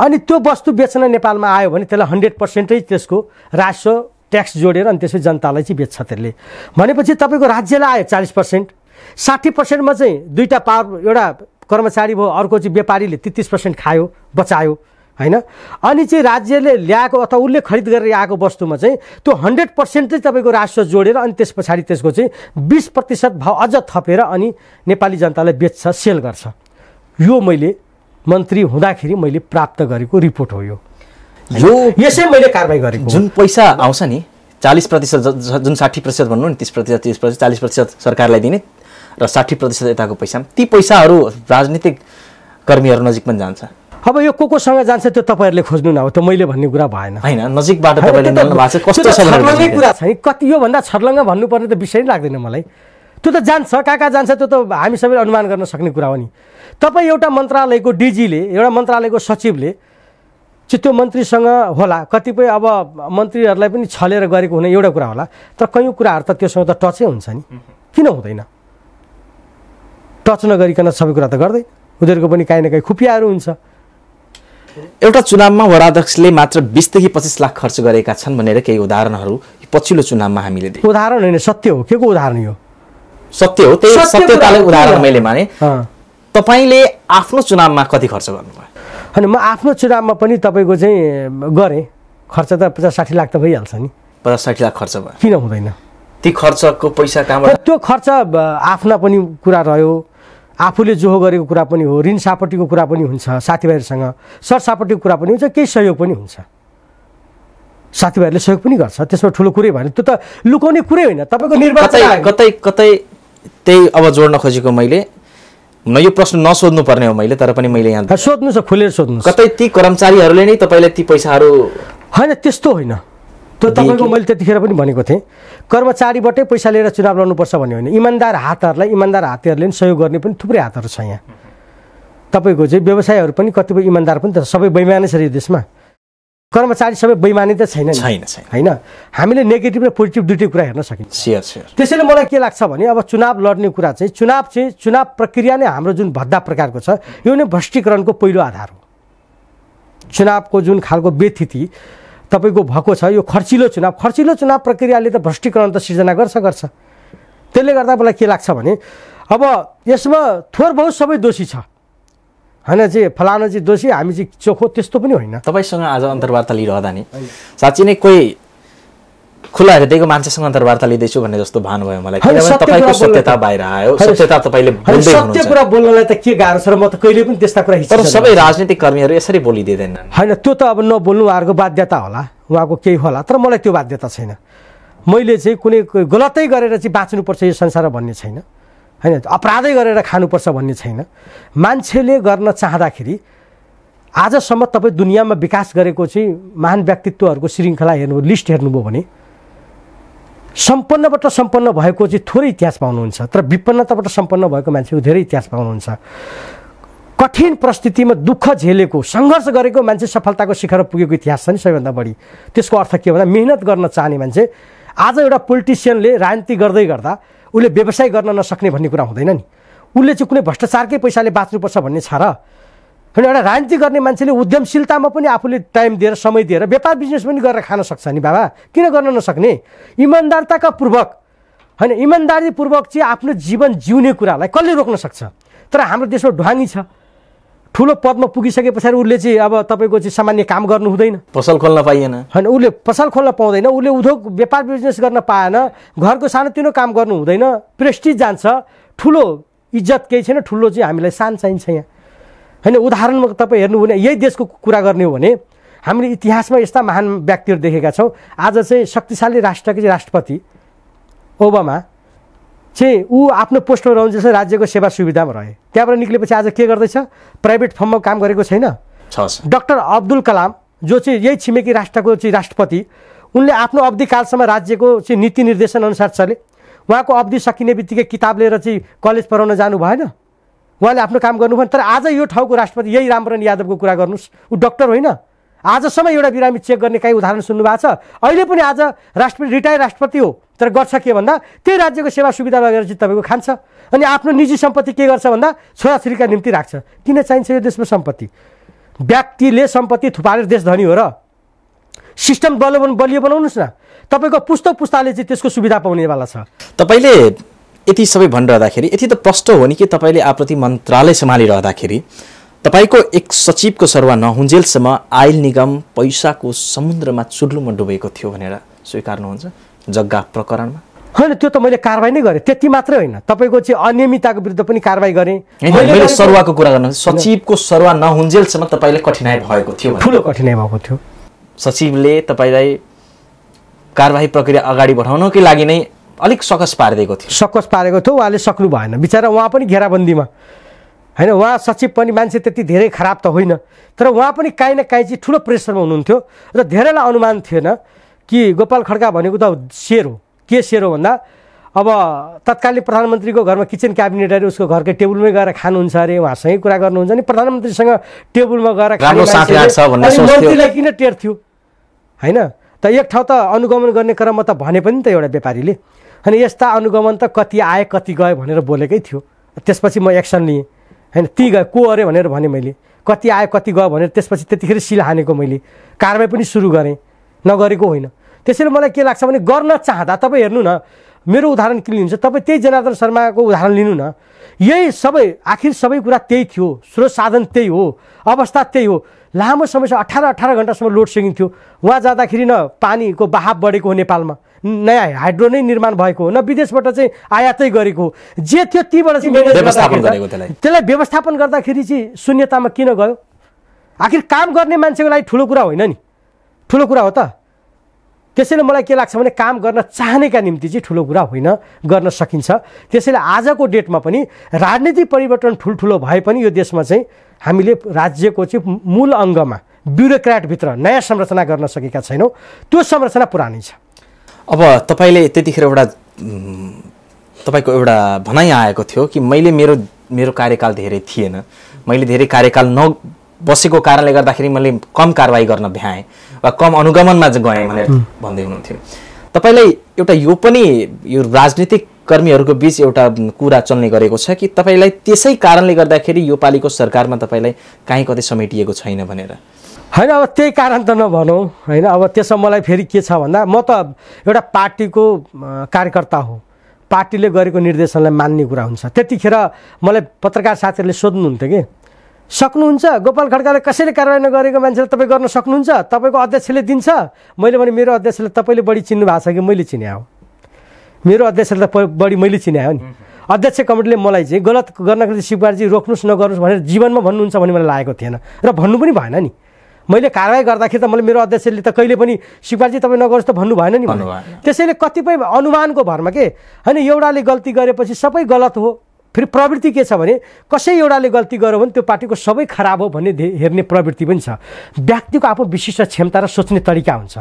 अनि त्यो वस्तु बेच्न नेपालमा आयो भने त्यसलाई हन्ड्रेड पर्सेन्टै त्यसको राजस्व ट्याक्स जोडेर अनि त्यसपछि जनतालाई चाहिँ बेच्छ त्यसले। भनेपछि तपाईँको राज्यलाई आयो चालिस पर्सेन्ट। साठी पर्सेन्टमा चाहिँ दुईवटा पावर एउटा कर्मचारी भयो अर्को चाहिँ व्यापारीले तेत्तिस पर्सेन्ट खायो बचायो। होइन? अनि चाहिँ राज्यले ल्याएको अथवा उसले खरिद गरेर आएको वस्तुमा चाहिँ त्यो हन्ड्रेड पर्सेन्ट चाहिँ तपाईँको राजस्व जोडेर अनि त्यस पछाडि त्यसको चाहिँ बिस प्रतिशत भाव अझ थपेर अनि नेपाली जनतालाई बेच्छ सेल गर्छ। यो मैले मन्त्री हुँदाखेरि मैले प्राप्त गरेको रिपोर्ट हो यो। यो यसै मैले कारवाही गरेको। जुन पैसा आउँछ नि चालिस प्रतिशत जुन साठी प्रतिशत भन्नु नि तिस प्रतिशत तिस प्रतिशत चालिस प्रतिशत सरकारलाई दिने र साठी प्रतिशत यताको पैसा ती पैसाहरू राजनीतिक कर्मीहरू नजिक पनि जान्छ। अब यो को कोसँग जान्छ त्यो तपाईँहरूले खोज्नु न हो त मैले भन्ने कुरा भएन। होइन नजिकबाट छर्लङ्गै कुरा छ कति योभन्दा छर्लङ्ग भन्नुपर्ने त विषय नै लाग्दैन मलाई। त्यो त जान्छ कहाँ कहाँ जान्छ त्यो त हामी सबैले अनुमान गर्न सक्ने कुरा हो नि। तपाईँ एउटा मन्त्रालयको डिजीले एउटा मन्त्रालयको सचिवले चाहिँ त्यो मन्त्रीसँग होला कतिपय अब मन्त्रीहरूलाई पनि छलेर गरेको हुने एउटा कुरा होला तर कयौँ कुराहरू त त्योसँग त टचै हुन्छ नि। किन हुँदैन? टच नगरिकन सबै कुरा त गर्दैन। उनीहरूको पनि काहीँ न काहीँ खुपियाहरू हुन्छ। एउटा चुनावमा वडाध्यक्षले मात्र बिसदेखि पच्चिस लाख खर्च गरेका छन् भनेर केही उदाहरणहरू पछिल्लो चुनावमा हामीले देख्यौँ उदाहरण होइन सत्य हो। के को उदाहरण यो? सत्य हो। त्यही सत्य सत्यतालाई कुरा हो। उदाहरण मैले माने। तपाईँले आफ्नो चुनावमा कति खर्च गर्नुभयो? अनि म आफ्नो चुनावमा पनि तपाईँको चाहिँ गरेँ। खर्च त पचास साठी लाख त भइहाल्छ नि। पचास साठी लाख खर्च भयो। किन हुँदैन? ती खर्चको पैसा कहाँबाट त्यो खर्च आफ्ना पनि कुरा रह्यो। आफूले जोहो गरेको कुरा पनि हो ऋण सापट्टिको कुरा पनि हुन्छ साथीभाइहरूसँग सरसापट्टिको कुरा पनि हुन्छ केही सहयोग पनि हुन्छ। साथीभाइहरूले सहयोग पनि गर्छ त्यसमा ठुलो कुरै भएन। त्यो त लुकाउने कुरै होइन तपाईँको निर्वाचन कतै कतै त्यही अब जोड्न खोजेको मैले। न यो प्रश्न नसोध्नु पर्ने हो मैले तर पनि मैले यहाँ हा, सोध्नुहोस् न खुलेर सोध्नुहोस्। कतै ती कर्मचारीहरूले नै तपाईँलाई ती पैसाहरू होइन त्यस्तो होइन। त्यो तपाईँको? मैले त्यतिखेर पनि भनेको थिएँ कर्मचारीबाटै पैसा लिएर चुनाव लड्नुपर्छ भन्ने होइन। इमान्दार हातहरूलाई इमान्दार हातीहरूले पनि सहयोग गर्ने पनि थुप्रै हातहरू छ यहाँ। तपाईँको चाहिँ व्यवसायहरू पनि कतिपय इमान्दार पनि त सबै बैमानै छ यो देशमा। कर्मचारी सबै बैमानी त छैन। छैन। होइन? हामीले नेगेटिभ र पोजिटिभ दुइटै कुरा हेर्न सकिन्छ। सेयर सेयर त्यसैले मलाई के लाग्छ भने अब चुनाव लड्ने कुरा चाहिँ चुनाव चाहिँ चुनाव प्रक्रिया नै हाम्रो जुन भद्दा प्रकारको छ यो नै भ्रष्टीकरणको पहिलो आधार हो। चुनावको जुन खालको व्यथिति तपाईँको भएको छ यो खर्चिलो चुनाव खर्चिलो चुनाव प्रक्रियाले त भ्रष्टीकरण त सिर्जना गर्छ गर्छ। त्यसले गर्दा मलाई के लाग्छ भने अब यसमा थोर बहुत सबै दोषी छ। होइन चाहिँ फलाना चाहिँ दोषी हामी चाहिँ चोखो त्यस्तो पनि होइन। तपाईँसँग आज अन्तर्वार्ता लिइरहँदा नि साँच्ची नै कोही खुला हृदयको मान्छेसँग अन्तर्वार्ता लिँदैछु भन्ने जस्तो भान भयो मलाई। तपाईँको सत्यता त- बाहिर आयो। सत्यता तपाईँले सत्य कुरा बोल्नलाई त के गाह्रो छ र म त कहिले पनि त्यस्ता कुरा तर। सबै राजनीतिक कर्मीहरू यसरी बोलिदिँदैनन्। होइन त्यो त अब नबोल्नु उहाँहरूको बाध्यता होला उहाँको केही होला तर मलाई त्यो बाध्यता छैन। मैले चाहिँ कुनै गलतै गरेर चाहिँ बाँच्नुपर्छ यो संसार भन्ने छैन। होइन अपराधै गरेर खानुपर्छ भन्ने छैन। मान्छेले गर्न चाहँदाखेरि आजसम्म तपाईँ दुनियाँमा विकास गरेको चाहिँ महान व्यक्तित्वहरूको श्रृङ्खला हेर्नु लिस्ट हेर्नुभयो भने सम्पन्नबाट सम्पन्न भएको चाहिँ थोरै इतिहास पाउनुहुन्छ तर विपन्नताबाट सम्पन्न भएको मान्छेको धेरै इतिहास पाउनुहुन्छ। कठिन परिस्थितिमा दुःख झेलेको सङ्घर्ष गरेको मान्छे सफलताको शिखर पुगेको इतिहास छ नि सबैभन्दा बढी। त्यसको अर्थ के भन्दा मिहिनेत गर्न चाहने मान्छे आज एउटा पोलिटिसियनले राजनीति गर्दै गर्दा उसले व्यवसाय गर्न नसक्ने भन्ने कुरा हुँदैन नि। उसले चाहिँ कुनै भ्रष्टाचारकै पैसाले बाँच्नुपर्छ भन्ने छ र होइन एउटा राजनीति गर्ने मान्छेले उद्यमशीलतामा पनि आफूले टाइम दिएर समय दिएर व्यापार बिजनेस पनि गरेर खान सक्छ नि बाबा। किन गर्न नसक्ने? इमान्दारताका पूर्वक होइन इमान्दारीपूर्वक चाहिँ आफ्नो जीवन जिउने कुरालाई कसले रोक्न सक्छ? तर हाम्रो देशमा ढुवानी छ। ठुलो पदमा पुगिसके पछाडि उसले चाहिँ अब तपाईँको चाहिँ सामान्य काम गर्नु हुँदैन। पसल खोल्न पाइएन। होइन उसले पसल खोल्न पाउँदैन उसले उद्योग व्यापार बिजनेस गर्न पाएन घरको सानोतिनो काम गर्नु हुँदैन प्रेस्टिज जान्छ ठुलो इज्जत केही छैन ठुलो चाहिँ हामीलाई सान चाहिन्छ यहाँ। होइन उदाहरणमा तपाईँ हेर्नु भने यही देशको कुरा गर्ने हो भने हामीले इतिहासमा यस्ता महान व्यक्तिहरू देखेका छौँ। आज चाहिँ शक्तिशाली राष्ट्रको चाहिँ राष्ट्रपति ओबामा चाहिँ ऊ आफ्नो पोस्टमा रहन्छ राज्यको सेवा सुविधामा रहे। त्यहाँबाट निक्लेपछि आज के गर्दैछ? प्राइभेट फर्ममा काम गरेको छैन। डक्टर अब्दुल कलाम जो चाहिँ यही छिमेकी राष्ट्रको चाहिँ राष्ट्रपति उनले आफ्नो अवधिकालसम्म राज्यको चाहिँ नीति निर्देशन अनुसार चले। उहाँको अवधि सकिने बित्तिकै किताब लिएर चाहिँ कलेज पढाउन जानु भएन उहाँले आफ्नो काम गर्नु भएन तर आज यो ठाउँको राष्ट्रपति यही रामवरण यादवको कुरा गर्नुहोस्। ऊ डक्टर होइन। आजसम्म एउटा बिरामी चेक गर्ने काहीँ उदाहरण सुन्नु भएको छ। अहिले पनि आज राष्ट्रपति रिटायर राष्ट्रपति हो। तर गर्छ के भन्दा त्यही राज्यको सेवा सुविधा लगेर चाहिँ तपाईँको खान्छ। अनि आफ्नो निजी सम्पत्ति के गर्छ भन्दा छोराछोरीका निम्ति राख्छ। किन चाहिन्छ यो देशमा सम्पत्ति? व्यक्तिले सम्पत्ति थुपारेर देश धनी हो र। सिस्टम बलियो बलियो बनाउनुहोस् न। तपाईँको पुस्तक पुस्ताले चाहिँ त्यसको सुविधा पाउनेवाला छ। तपाईँले यति सबै भनिरहँदाखेरि यति त प्रष्ट हो नि कि तपाईँले आप्रति मन्त्रालय सम्हालिरहँदाखेरि तपाईँको एक सचिवको सरुवा नहुन्जेलसम्म आयल निगम पैसाको समुद्रमा चुर्लुमा डुबेको थियो भनेर स्वीकार्नुहुन्छ जग्गा प्रकरणमा? होइन त्यो त मैले कारवाही नै गरेँ। त्यति मात्रै होइन। तपाईँको चाहिँ अनियमितताको विरुद्ध पनि कारवाही गरेँ। मैले सरुवाको कुरा गर्नु सचिवको सरुवा नहुन्जेलसम्म तपाईँले कठिनाइ भएको थियो। ठुलो कठिनाइ भएको थियो। सचिवले तपाईँलाई कारवाही प्रक्रिया अगाडि बढाउनकै लागि नै अलिक सकस पारिदिएको थियो। सकस पारेको थियो उहाँले सक्नु भएन। बिचरा उहाँ पनि घेराबन्दीमा। होइन उहाँ सचिव पनि मान्छे त्यति धेरै खराब त होइन। तर उहाँ पनि काहीँ न काहीँ चाहिँ ठुलो प्रेसरमा हुनुहुन्थ्यो र धेरैलाई अनुमान थिएन कि गोपाल खड्का भनेको त सेयर हो। के सेयर हो भन्दा अब तत्कालीन प्रधानमन्त्रीको घरमा किचन क्याबिनेट अरे उसको घरकै टेबलमै गएर खानुहुन्छ अरे उहाँसँगै कुरा गर्नुहुन्छ नि प्रधानमन्त्रीसँग टेबलमा गएर। मन्त्रीलाई किन टेर्थ्यो होइन त एक ठाउँ त अनुगमन गर्ने क्रममा त भने पनि त एउटा व्यापारीले। अनि यस्ता अनुगमन त कति आए कति गए भनेर बोलेकै थियो। त्यसपछि म एक्सन लिएँ। होइन ती गए को अरे भनेर भने मैले। कति आयो कति गयो भनेर त्यसपछि त्यतिखेर सिल हानेको मैले। कारवाही पनि सुरु गरेँ। नगरेको होइन। त्यसैले मलाई के लाग्छ भने गर्न चाहँदा तपाईँ हेर्नु न मेरो उदाहरण के लिनुहुन्छ? तपाईँ त्यही जनार्दन शर्माको उदाहरण लिनु न। यही सबै आखिर सबै कुरा त्यही थियो। स्रोत साधन त्यही हो। अवस्था त्यही हो। लामो समयसम्म अठार अठार घन्टासम्म लोड सेडिङ थियो। उहाँ जाँदाखेरि न पानीको बहाव बढेको हो नेपालमा। नयाँ हाइड्रो नै निर्माण भएको हो न विदेशबाट चाहिँ आयातै गरेको हो। जे थियो तीबाट चाहिँ। त्यसलाई व्यवस्थापन गर्दाखेरि चाहिँ शून्यतामा किन गयो? आखिर काम गर्ने मान्छेको लागि ठुलो कुरा होइन नि। ठुलो कुरा हो त। त्यसैले मलाई के लाग्छ भने काम गर्न चाहनेका निम्ति चाहिँ ठुलो कुरा होइन गर्न सकिन्छ। त्यसैले आजको डेटमा पनि राजनीतिक परिवर्तन ठुल्ठुलो भए पनि यो देशमा चाहिँ हामीले राज्यको चाहिँ मूल अङ्गमा ब्युरोक्राटभित्र नयाँ संरचना गर्न सकेका छैनौँ। त्यो संरचना पुरानै छ। अब तपाईँले त्यतिखेर एउटा तपाईँको एउटा भनाइ आएको थियो कि मैले मेरो मेरो कार्यकाल धेरै थिएन। मैले धेरै कार्यकाल न बसेको कारणले गर्दाखेरि मैले कम कारवाही गर्न भ्याएँ वा कम अनुगमनमा गएँ भनेर भन्दै हुनुहुन्थ्यो। तपाईँलाई एउटा यो पनि यो राजनीतिक कर्मीहरूको बिच एउटा कुरा चल्ने गरेको छ कि तपाईँलाई त्यसै कारणले गर्दाखेरि यो पालिको सरकारमा तपाईँलाई काहीँ कतै समेटिएको छैन भनेर? होइन अब त्यही कारण त नभनौँ। होइन अब त्यसमा मलाई फेरि के छ भन्दा म त एउटा पार्टीको कार्यकर्ता हो। पार्टीले गरेको निर्देशनलाई मान्ने कुरा हुन्छ। त्यतिखेर मलाई पत्रकार साथीहरूले सोध्नुहुन्थ्यो कि सक्नुहुन्छ? गोपाल खड्काले कसैले कारवाही नगरेको मान्छेले तपाईँ गर्न सक्नुहुन्छ? तपाईँको अध्यक्षले दिन्छ? मैले भने मेरो अध्यक्षले तपाईँले बढी चिन्नु भएको छ कि मैले चिने हो? मेरो अध्यक्षले त बढी मैले चिने हो नि। अध्यक्ष कमिटीले मलाई चाहिँ गलत गर्नको निम्ति शिवकुमारजी रोक्नुहोस् नगर्नुहोस् भनेर जीवनमा भन्नुहुन्छ भन्ने मलाई लागेको थिएन। र भन्नु पनि भएन नि। मैले कारवाही गर्दाखेरि त मैले मेरो अध्यक्षले त कहिले पनि शिवकुमारजी तपाईँ नगर्नुहोस् त भन्नु भएन नि। त्यसैले कतिपय अनुमानको भरमा के? होइन एउटाले गल्ती गरेपछि सबै गलत हो। फेरि प्रवृत्ति के छ भने कसै एउटाले गल्ती गर्यो भने त्यो पार्टीको सबै खराब हो भन्ने हेर्ने प्रवृत्ति पनि छ। व्यक्तिको आफ्नो विशिष्ट क्षमता र सोच्ने तरिका हुन्छ।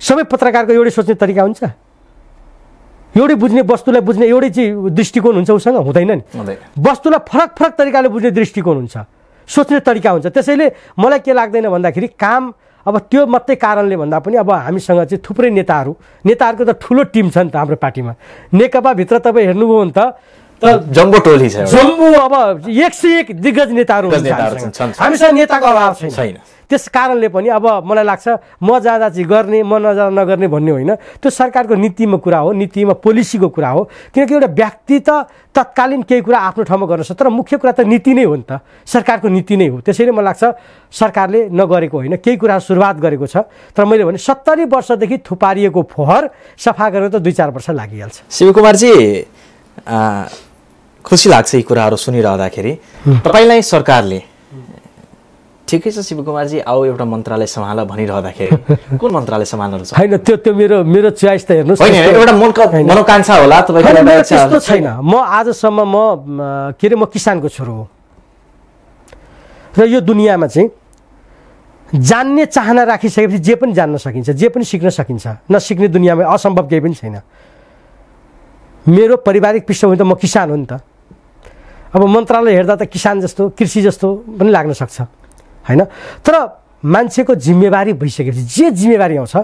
सबै पत्रकारको एउटै सोच्ने तरिका हुन्छ। एउटै बुझ्ने वस्तुलाई बुझ्ने एउटै चाहिँ दृष्टिकोण हुन्छ उसँग? हुँदैन नि। वस्तुलाई फरक फरक तरिकाले बुझ्ने दृष्टिकोण हुन्छ। सोच्ने तरिका हुन्छ। त्यसैले मलाई के लाग्दैन भन्दाखेरि काम अब त्यो मात्रै कारणले भन्दा पनि अब हामीसँग चाहिँ थुप्रै नेताहरू नेताहरूको त ठुलो टिम छ नि त हाम्रो पार्टीमा। नेकपाभित्र तपाईँ हेर्नुभयो भने त त जम्बो टोली छ। जम्बू अब एक सय एक दिग्गज नेताहरू हामीसँग। छन्, छन्। हामीसँग नेताको अभाव छैन छैन। त्यस कारणले पनि अब मलाई लाग्छ म जाँदा चाहिँ गर्ने म नजाँदा नगर्ने भन्ने होइन त्यो सरकारको नीतिमा कुरा हो नीतिमा पोलिसीको कुरा हो किनकि एउटा व्यक्ति त तत्कालीन केही कुरा आफ्नो ठाउँमा गर्न सक्छ तर मुख्य कुरा त नीति नै हो नि त सरकारको नीति नै हो त्यसैले मलाई लाग्छ सरकारले नगरेको होइन केही कुरा सुरुवात गरेको छ तर मैले भने सत्तरी वर्षदेखि थुपारिएको फोहर सफा गर्न त दुई चार वर्ष लागिहाल्छ शिवकुमारजी खुसी लाग्छ यी कुराहरू सुनिरहँदाखेरि। तपाईँलाई सरकारले ठिकै छ शिवकुमारजी आऊ एउटा मन्त्रालय सम्हाल भनिरहँदाखेरि। कुन मन्त्रालय सम्हाल्नु छ होइन त्यो त्यो मेरो मेरो चोइस त हेर्नुहोस् एउटा मनका होइन। मनोकाङ्क्षा होला तपाईँको छैन। म आजसम्म म, के अरे म किसानको छोरो हो। र यो दुनियाँमा चाहिँ जान्ने चाहना राखिसकेपछि जे पनि जान्न सकिन्छ जे पनि सिक्न सकिन्छ नसिक्ने दुनियाँमा असम्भव केही पनि छैन। मेरो पारिवारिक पृष्ठभूमि त म किसान हो नि त। अब मन्त्रालय हेर्दा त किसान जस्तो कृषि जस्तो पनि लाग्न सक्छ होइन? तर मान्छेको जिम्मेवारी भइसकेपछि जे जिम्मेवारी आउँछ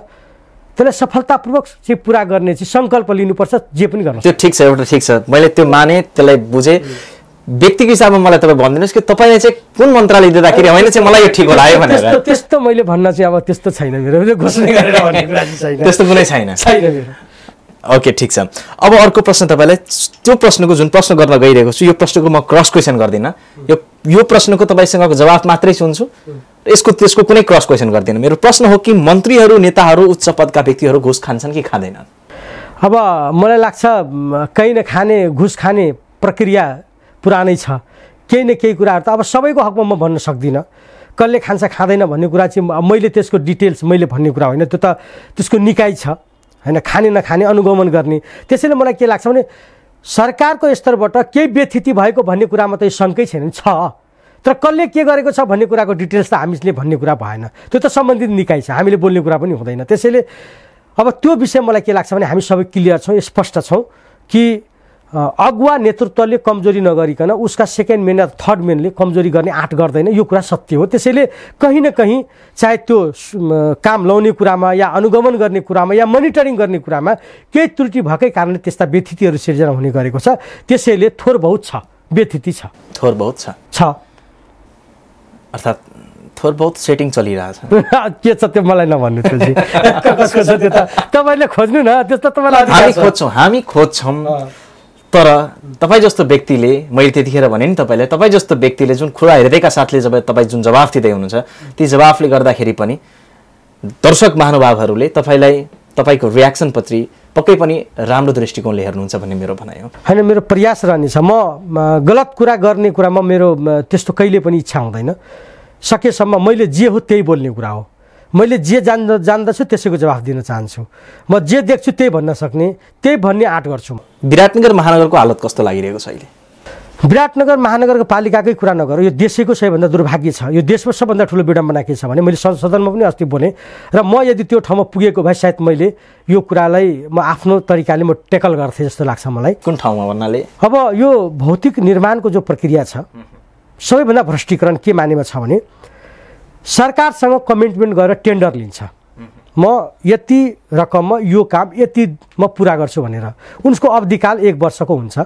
त्यसलाई सफलतापूर्वक चाहिँ पुरा गर्ने चाहिँ सङ्कल्प लिनुपर्छ जे पनि गर्नु त्यो ठिक छ एउटा ठिक छ। मैले त्यो माने त्यसलाई बुझेँ। व्यक्तिको हिसाबमा मलाई तपाईँ भनिदिनुहोस् कि तपाईँले चाहिँ कुन मन्त्रालय दिँदाखेरि होइन चाहिँ मलाई यो ठिक होला है त्यस्तो भनेर। त्यस्तो मैले भन्न चाहिँ अब त्यस्तो छैन मेरो। घोषणा गरेर भन्ने कुरा चाहिँ छैन। त्यस्तो कुनै छैन। छैन मेरो। ओके ठिक छ। अब अर्को प्रश्न तपाईँलाई त्यो प्रश्नको जुन प्रश्न गर्न गइरहेको छु यो प्रश्नको म क्रस क्वेसन गर्दिनँ। यो यो प्रश्नको तपाईँसँगको जवाफ मात्रै सुन्छु। यसको त्यसको कुनै क्रस क्वेसन गर्दिनँ। मेरो प्रश्न हो कि मन्त्रीहरू नेताहरू उच्च पदका व्यक्तिहरू घुस खान्छन् कि खाँदैनन्? अब मलाई लाग्छ कहीँ न खाने घुस खाने प्रक्रिया पुरानै छ। केही न केही कुराहरू त अब सबैको हकमा म भन्न सक्दिनँ। कसले खान्छ खाँदैन भन्ने कुरा चाहिँ मैले त्यसको डिटेल्स मैले भन्ने कुरा होइन। त्यो त त्यसको निकाय छ। होइन खाने नखाने अनुगमन गर्ने। त्यसैले मलाई के लाग्छ भने सरकारको स्तरबाट केही व्यथिति भएको भन्ने कुरामा त शङ्कै छैन छ। तर कसले के गरेको छ भन्ने कुराको डिटेल्स त हामीले भन्ने कुरा भएन। त्यो त सम्बन्धित निकाय छ हामीले बोल्ने कुरा पनि हुँदैन। त्यसैले अब त्यो विषय मलाई के लाग्छ भने हामी सबै क्लियर छौँ स्पष्ट छौँ कि अगुवा नेतृत्वले कमजोरी नगरिकन उसका सेकेन्ड मेन या थर्ड मेनले कमजोरी गर्ने आँट गर्दैन यो कुरा सत्य हो। त्यसैले कहीँ न कहीँ चाहे त्यो काम लाउने कुरामा या अनुगमन गर्ने कुरामा या मोनिटरिङ गर्ने कुरामा केही त्रुटि भएकै कारणले त्यस्ता व्यथितिहरू सिर्जना हुने गरेको छ। त्यसैले थोर बहुत छ व्यथिति छ। थोर बहुत छ? छ। अर्थात् थोर बहुत सेटिङ चलिरहेछ। के छ त्यो मलाई नभन्नु तपाईँले खोज्नु न त्यस्तो तपाईँलाई हामी। खोज्छौँ हामी खोज्छौँ। तर तपाईँ जस्तो व्यक्तिले मैले त्यतिखेर भने नि तपाईँलाई तपाईँ जस्तो व्यक्तिले जुन खुला हृदयका साथले जब तपाईँ जुन जवाफ दिँदै हुनुहुन्छ ती जवाफले गर्दाखेरि पनि दर्शक महानुभावहरूले तपाईँलाई तपाईँको रियाक्सन पछि पक्कै पनि राम्रो दृष्टिकोणले हेर्नुहुन्छ भन्ने मेरो भनाइ हो। होइन मेरो प्रयास रहनेछ म गलत कुरा गर्ने कुरामा मेरो त्यस्तो कहिले पनि इच्छा हुँदैन। सकेसम्म मैले जे हो त्यही बोल्ने कुरा हो। मैले जे जान्द जान्दछु त्यसैको जवाफ दिन चाहन्छु। म जे देख्छु त्यही भन्न सक्ने त्यही भन्ने आँट गर्छु म। विराटनगर महानगरको हालत कस्तो लागिरहेको छ अहिले? विराटनगर महानगरको पालिकाकै कुरा नगरौँ यो देशैको सबैभन्दा दुर्भाग्य छ। यो देशमा सबभन्दा ठुलो विडम्बना के छ भने मैले सद- सदनमा पनि अस्ति बोलेँ र म यदि त्यो ठाउँमा पुगेको भए सायद मैले यो कुरालाई म आफ्नो तरिकाले म टेकल गर्थेँ जस्तो लाग्छ मलाई। कुन ठाउँमा भन्नाले? अब यो भौतिक निर्माणको जो प्रक्रिया छ सबैभन्दा भ्रष्टीकरण के मानेमा छ भने सरकारसँग कमिटमेन्ट गरेर टेन्डर लिन्छ। म यति रकममा यो काम यति म पुरा गर्छु भनेर। उनको अवधिकाल एक वर्षको हुन्छ।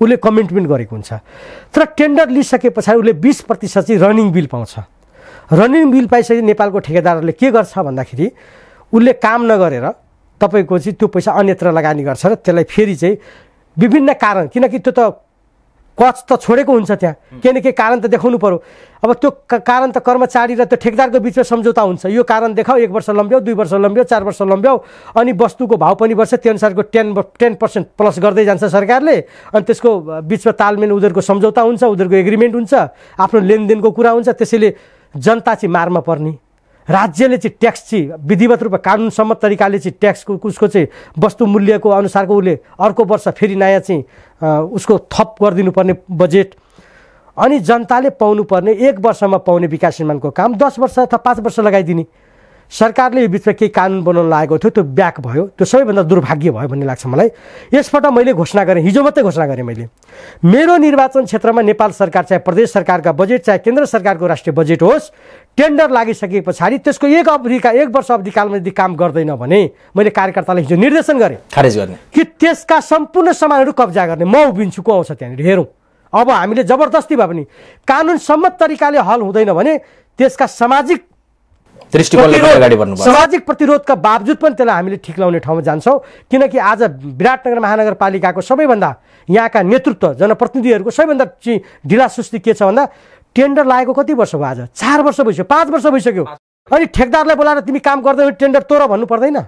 उसले कमिटमेन्ट गरेको हुन्छ। तर टेन्डर लिइसके पछाडि उसले बिस प्रतिशत चाहिँ रनिङ बिल पाउँछ। रनिङ बिल पाइसकेपछि नेपालको ठेकेदारहरूले के गर्छ भन्दाखेरि उसले काम नगरेर तपाईँको चाहिँ त्यो पैसा अन्यत्र लगानी गर्छ र त्यसलाई फेरि चाहिँ विभिन्न कारण किनकि त्यो त कच त छोडेको हुन्छ त्यहाँ। केही न केही कारण त देखाउनु पऱ्यो अब त्यो कारण त कर्मचारी र त्यो ठेकदारको बिचमा सम्झौता हुन्छ। यो कारण देखाऊ एक वर्ष लम्ब्याउ दुई वर्ष लम्ब्याउ चार वर्ष लम्ब्याउ अनि वस्तुको भाउ पनि बढ्छ त्यो अनुसारको टेन टेन पर्सेन्ट प्लस गर्दै जान्छ सरकारले अनि त्यसको बिचमा तालमेल उनीहरूको सम्झौता हुन्छ उनीहरूको एग्रिमेन्ट हुन्छ आफ्नो लेनदेनको कुरा हुन्छ त्यसैले जनता चाहिँ मारमा पर्ने। राज्यले चाहिँ ट्याक्स चाहिँ विधिवत रूपमा कानुनसम्मत तरिकाले चाहिँ ट्याक्सको उसको चाहिँ वस्तु मूल्यको अनुसारको उसले अर्को वर्ष फेरि नयाँ चाहिँ उसको थप गरिदिनु पर्ने बजेट। अनि जनताले पाउनुपर्ने एक वर्षमा पाउने विकास निर्माणको काम दस वर्ष अथवा पाँच वर्ष लगाइदिने। सरकारले यो बिचमा केही कानुन बनाउन लागेको थियो त्यो ब्याक भयो त्यो सबैभन्दा दुर्भाग्य भयो भन्ने लाग्छ मलाई। यसपल्ट मैले घोषणा गरेँ हिजो मात्रै घोषणा गरेँ मैले। मेरो निर्वाचन क्षेत्रमा नेपाल सरकार चाहे प्रदेश सरकारका बजेट चाहे केन्द्र सरकारको राष्ट्रिय बजेट होस् टेन्डर लागिसके पछाडि त्यसको एक अवधिका एक वर्ष अवधिकालमा यदि काम गर्दैन भने मैले कार्यकर्तालाई हिजो निर्देशन गरेँ। खारेज गर्ने। कि त्यसका सम्पूर्ण सामानहरू कब्जा गर्ने। म उभिन्छु को आउँछ त्यहाँनिर? हेरौँ। अब हामीले जबरजस्ती भए पनि कानुन सम्मत तरिकाले हल हुँदैन भने त्यसका सामाजिक दृष्टिकोणले पनि अगाडि बढ्नुपर्छ सामाजिक प्रतिरोधका बावजुद पनि त्यसलाई हामीले ठिक लाउने ठाउँमा जान्छौँ। किनकि आज विराटनगर महानगरपालिकाको सबैभन्दा यहाँका नेतृत्व जनप्रतिनिधिहरूको सबैभन्दा चाहिँ ढिला सुस्ती के छ भन्दा टेन्डर लागेको कति वर्ष भयो आज? चार वर्ष भइसक्यो पाँच वर्ष भइसक्यो। अनि ठेकदारलाई बोलाएर तिमी काम गर्दै टेन्डर तोर भन्नु पर्दैन।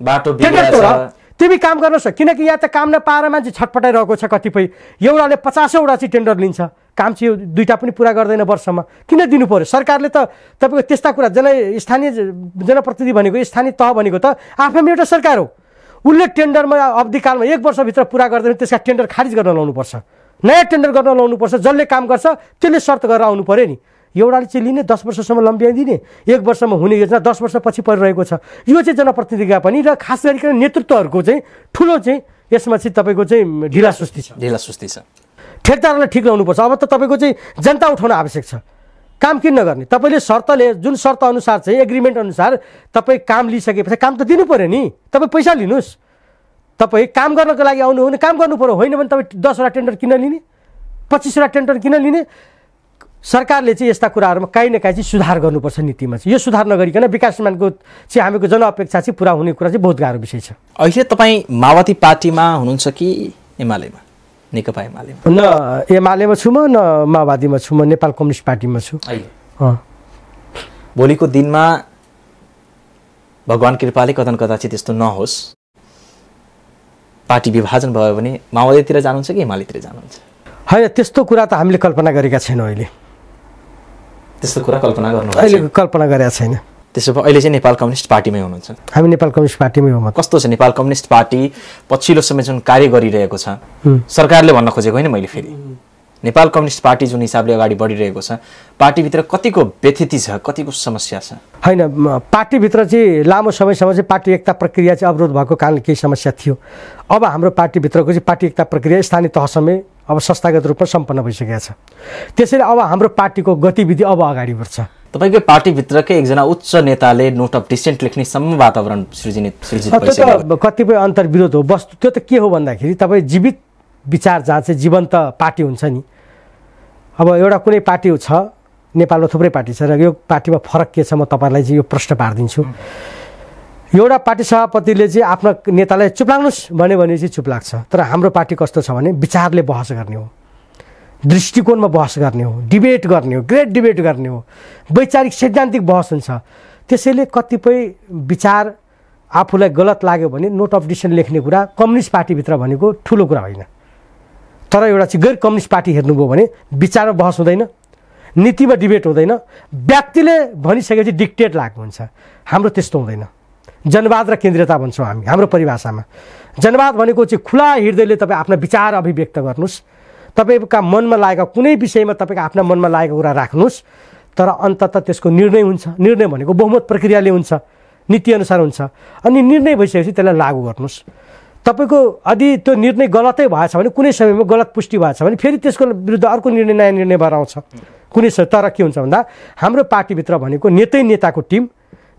बाटो टेन्डर छ। तिमी काम गर्नुहोस् किनकि यहाँ त काम नपाएर मान्छे छटपटाइरहेको छ कतिपय। एउटाले पचासौँवटा चाहिँ टेन्डर लिन्छ। काम चाहिँ दुईवटा पनि पुरा गर्दैन वर्षमा। किन दिनु पऱ्यो सरकारले त तपाईँको त्यस्ता कुरा जन स्थानीय जनप्रतिनिधि भनेको स्थानीय तह भनेको त आफैमा एउटा सरकार हो। उसले टेन्डरमा अवधिकालमा एक वर्षभित्र पुरा गर्दैन त्यसका टेन्डर खारिज गर्न लाउनुपर्छ। नयाँ टेन्डर गर्न लाउनुपर्छ जसले काम गर्छ त्यसले शर्त गरेर आउनु पऱ्यो नि। एउटाले चाहिँ लिने दस वर्षसम्म लम्ब्याइदिने एक वर्षमा हुने योजना दस वर्ष पछि परिरहेको छ। यो चाहिँ जनप्रतिनिधिका पनि र खास गरिकन नेतृत्वहरूको चाहिँ ठुलो चाहिँ यसमा चाहिँ तपाईँको चाहिँ ढिला सुस्ती छ। ढिला सुस्ती छ। ठेकदारलाई ठिक लाउनुपर्छ। अब त तपाईँको चाहिँ जनता उठाउन आवश्यक छ। काम किन नगर्ने? तपाईँले शर्तले जुन शर्त अनुसार चाहिँ एग्रिमेन्ट अनुसार तपाईँ काम लिइसकेपछि काम त दिनु पऱ्यो नि। तपाईँ पैसा लिनुहोस्। तपाईँ काम गर्नको लागि आउनु हो भने काम गर्नु पऱ्यो होइन भने तपाईँ दसवटा टेन्डर किन लिने? पच्चिसवटा टेन्डर किन लिने? सरकारले चाहिँ यस्ता कुराहरूमा काहीँ न काहीँ चाहिँ सुधार गर्नुपर्छ नीतिमा चाहिँ। यो सुधार नगरिकन विकास निर्माणको चाहिँ हामीको जनअपेक्षा चाहिँ पुरा हुने कुरा चाहिँ बहुत गाह्रो विषय छ। अहिले तपाईँ माओवादी पार्टीमा हुनुहुन्छ कि एमालेमा? नेकपा एमालेमा? न एमालेमा छु म न माओवादीमा छु म नेपाल कम्युनिस्ट पार्टीमा छु। भोलिको दिनमा भगवान् कृपाले कथन कदाचित त्यस्तो नहोस्। पार्टी विभाजन भयो भने माओवादीतिर जानुहुन्छ कि एमालेतिर जानुहुन्छ? होइन त्यस्तो कुरा त हामीले कल्पना गरेका छैनौँ अहिले। त्यस्तो कुरा कल्पना गर्नु अहिले कल्पना गरेका छैन। त्यसो भए अहिले चाहिँ नेपाल कम्युनिस्ट पार्टीमै हुनुहुन्छ। हामी नेपाल कम्युनिस्ट पार्टीमै हो म कस्तो छ नेपाल कम्युनिस्ट पार्टी? पछिल्लो समय जुन कार्य गरिरहेको छ। सरकारले भन्न खोजेको होइन मैले फेरि। नेपाल कम्युनिस्ट पार्टी जुन हिसाबले अगाडि बढिरहेको छ पार्टीभित्र कतिको व्यथिति छ कतिको समस्या छ? होइन पार्टीभित्र चाहिँ लामो समयसम्म चाहिँ पार्टी एकता प्रक्रिया चाहिँ अवरोध भएको कारणले केही समस्या थियो। अब हाम्रो पार्टीभित्रको चाहिँ पार्टी एकता प्रक्रिया स्थानीय तहसम्मै अब संस्थागत रूपमा सम्पन्न भइसकेको छ। त्यसैले अब हाम्रो पार्टीको गतिविधि अब अगाडि बढ्छ। तपाईँकै पार्टीभित्रकै एकजना उच्च नेताले नोट अफ डिसेन्ट लेख्नेसम्म वातावरण सृजित त्यो त कतिपय अन्तर्विरोध हो। वस्तु त्यो त के हो भन्दाखेरि तपाईँ जीवित विचार जहाँ चाहिँ जीवन्त पार्टी हुन्छ नि। अब एउटा कुनै पार्टी छ नेपालमा थुप्रै पार्टी छ र यो पार्टीमा फरक के छ म तपाईँलाई चाहिँ यो प्रश्न पारिदिन्छु। एउटा पार्टी सभापतिले चाहिँ आफ्नो नेतालाई चुप लाग्नुहोस् भन्यो भने चाहिँ चुप लाग्छ। तर हाम्रो पार्टी कस्तो छ भने विचारले बहस गर्ने हो। दृष्टिकोणमा बहस गर्ने हो। डिबेट गर्ने हो। ग्रेट डिबेट गर्ने हो। वैचारिक सैद्धान्तिक बहस हुन्छ। त्यसैले कतिपय विचार आफूलाई गलत लाग्यो भने नोट अफ डिसिसन लेख्ने कुरा कम्युनिस्ट पार्टीभित्र भनेको ठुलो कुरा होइन। तर एउटा चाहिँ गैर कम्युनिस्ट पार्टी हेर्नुभयो भने विचारमा बहस हुँदैन नीतिमा डिबेट हुँदैन व्यक्तिले भनिसकेपछि डिक्टेट लाग्नु हुन्छ। हाम्रो त्यस्तो हुँदैन। जनवाद र केन्द्रीयता भन्छौँ हामी हाम्रो परिभाषामा। जनवाद भनेको चाहिँ खुला हृदयले तपाईँ आफ्ना विचार अभिव्यक्त गर्नुहोस्। तपाईँका मनमा लागेको कुनै विषयमा तपाईँको आफ्ना मनमा लागेको कुरा राख्नुहोस् तर अन्तत त्यसको निर्णय हुन्छ। निर्णय भनेको बहुमत प्रक्रियाले हुन्छ नीतिअनुसार हुन्छ। अनि निर्णय भइसकेपछि त्यसलाई लागू गर्नुहोस्। तपाईँको यदि त्यो निर्णय गलतै भएछ भने कुनै समयमा गलत पुष्टि भएछ भने फेरि त्यसको विरुद्ध अर्को निर्णय नयाँ निर्णय भएर आउँछ। कुनै तर के हुन्छ भन्दा हाम्रो पार्टीभित्र भनेको नेतै नेताको टिम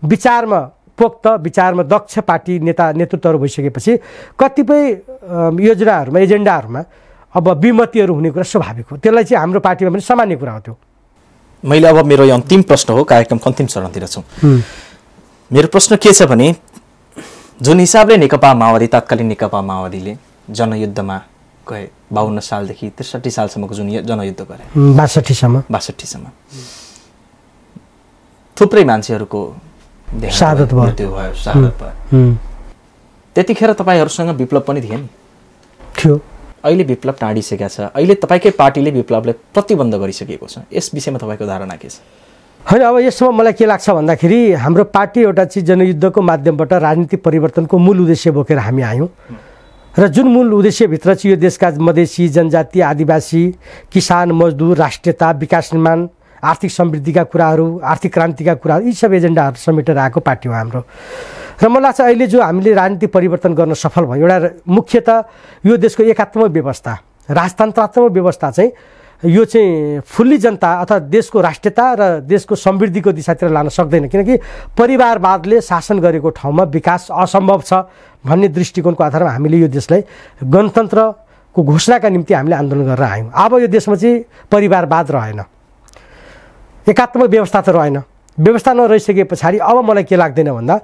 विचारमा पोक्त विचारमा दक्ष पार्टी नेता नेतृत्वहरू भइसकेपछि कतिपय योजनाहरूमा एजेन्डाहरूमा अब विमतिहरू हुने कुरा स्वाभाविक हो। त्यसलाई चाहिँ हाम्रो पार्टीमा पनि सामान्य कुरा हो त्यो। मैले अब मेरो यो अन्तिम प्रश्न हो कार्यक्रम अन्तिम चरणतिर छौँ। मेरो प्रश्न के छ भने जुन हिसाबले नेकपा माओवादी तत्कालीन नेकपा माओवादीले जनयुद्धमा गए बाहन्न सालदेखि त्रिसठी सालसम्मको जुन जनयुद्ध गरे। बासठीसम्म। बासठीसम्म। थुप्रै मान्छेहरूको भयो। त्यतिखेर तपाईँहरूसँग विप्लव पनि थिए नि थियो। अहिले विप्लव टाढिसकेका छ। अहिले तपाईँकै पार्टीले विप्लवलाई प्रतिबन्ध गरिसकेको छ। यस विषयमा तपाईँको धारणा के छ? होइन अब यसमा मलाई के लाग्छ भन्दाखेरि हाम्रो पार्टी एउटा चाहिँ जनयुद्धको माध्यमबाट राजनीतिक परिवर्तनको मूल उद्देश्य बोकेर हामी आयौँ। र जुन मूल उद्देश्यभित्र चाहिँ यो देशका मधेसी जनजाति आदिवासी किसान मजदुर राष्ट्रियता विकास निर्माण आर्थिक समृद्धिका कुराहरू आर्थिक क्रान्तिका कुराहरू यी सब एजेन्डाहरू समेटेर आएको पार्टी हो हाम्रो। र मलाई लाग्छ अहिले जो हामीले राजनीतिक परिवर्तन गर्न सफल भयो एउटा मुख्यत यो देशको एकात्मक व्यवस्था राजतन्त्रात्मक व्यवस्था चाहिँ यो चाहिँ फुल्ली जनता अथवा देशको राष्ट्रियता र देशको समृद्धिको दिशातिर लान सक्दैन। किनकि परिवारवादले शासन गरेको ठाउँमा विकास असम्भव छ भन्ने दृष्टिकोणको आधारमा हामीले यो देशलाई गणतन्त्रको घोषणाका निम्ति हामीले आन्दोलन गरेर आयौँ। अब यो देशमा चाहिँ परिवारवाद रहेन। एकात्मक व्यवस्था त रहेन। व्यवस्था नरहिसके पछाडि अब मलाई के लाग्दैन भन्दा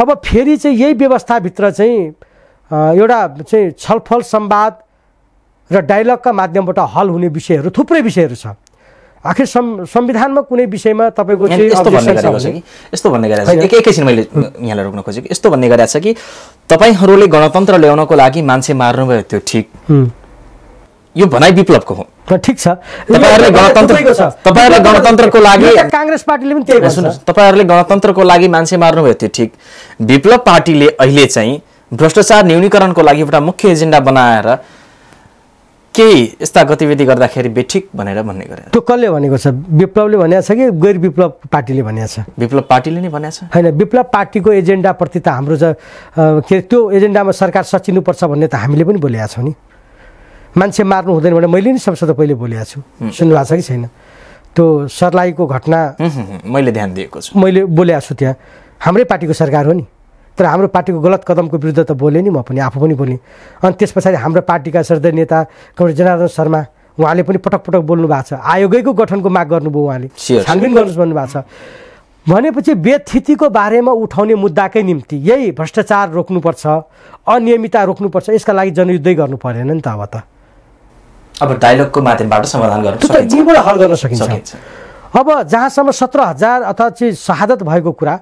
अब फेरि चाहिँ यही व्यवस्थाभित्र चाहिँ एउटा चाहिँ छलफल संवाद र डायलगका माध्यमबाट हल हुने विषयहरू थुप्रै विषयहरू छ। आखिर सं संविधानमा कुनै विषयमा तपाईँको चाहिँ यस्तो भन्ने गरेको छ कि? यस्तो भन्ने गरेको छ एकैछिन मैले यहाँलाई रोक्न खोजेको। यस्तो भन्ने गरेको छ कि तपाईँहरूले गणतन्त्र ल्याउनको लागि मान्छे मार्नुभयो त्यो ठिक। यो भनाइ विप्लवको हो। ठिक छ। तपाईँहरूले गणतन्त्र। तपाईँहरूले गणतन्त्रको लागि काङ्ग्रेस पार्टीले पनि त्यही सुन्नुहोस् तपाईँहरूले गणतन्त्रको लागि मान्छे मार्नुभयो त्यो ठिक। विप्लव पार्टीले अहिले चाहिँ भ्रष्टाचार न्यूनीकरणको लागि एउटा मुख्य एजेन्डा बनाएर केही यस्ता गतिविधि गर्दाखेरि बेठिक भनेर भन्ने गरे त्यो कसले भनेको छ? विप्लवले भनेको छ कि गैर विप्लव पार्टीले भनेको छ? विप्लव पार्टीले नै भनेको छ। होइन विप्लव पार्टीको एजेन्डाप्रति त हाम्रो के त्यो एजेन्डामा सरकार सचिनुपर्छ भन्ने त हामीले पनि बोलेका छौँ नि। मान्छे मार्नु हुँदैन भने मैले नि सबसे त पहिले बोलेको छु। सुन्नुभएको छ कि छैन? त्यो सर्लाहीको घटना मैले ध्यान दिएको छु। मैले बोलेको छु त्यहाँ। हाम्रै पार्टीको सरकार हो नि। तर हाम्रो पार्टीको गलत कदमको विरुद्ध त बोलेँ नि म पनि आफू पनि बोलेँ। अनि त्यस पछाडि हाम्रो पार्टीका श्रद्धेय नेता कमरेड जनार्दन शर्मा उहाँले पनि पटक पटक बोल्नु भएको छ। आयोगैको गठनको माग गर्नुभयो उहाँले। छानबिन गर्नुहोस् भन्नुभएको छ। भनेपछि व्यथितिको बारेमा उठाउने मुद्दाकै निम्ति यही भ्रष्टाचार रोक्नुपर्छ अनियमितता रोक्नुपर्छ यसका लागि जनयुद्धै गर्नु परेन नि त अब त। अब डायलगको माध्यमबाट समाधान गर्न सकिन्छ। यहीँबाट हल गर्न सकिन्छ। अब जहाँसम्म सत्र हजार अथवा चाहिँ शहादत भएको कुरा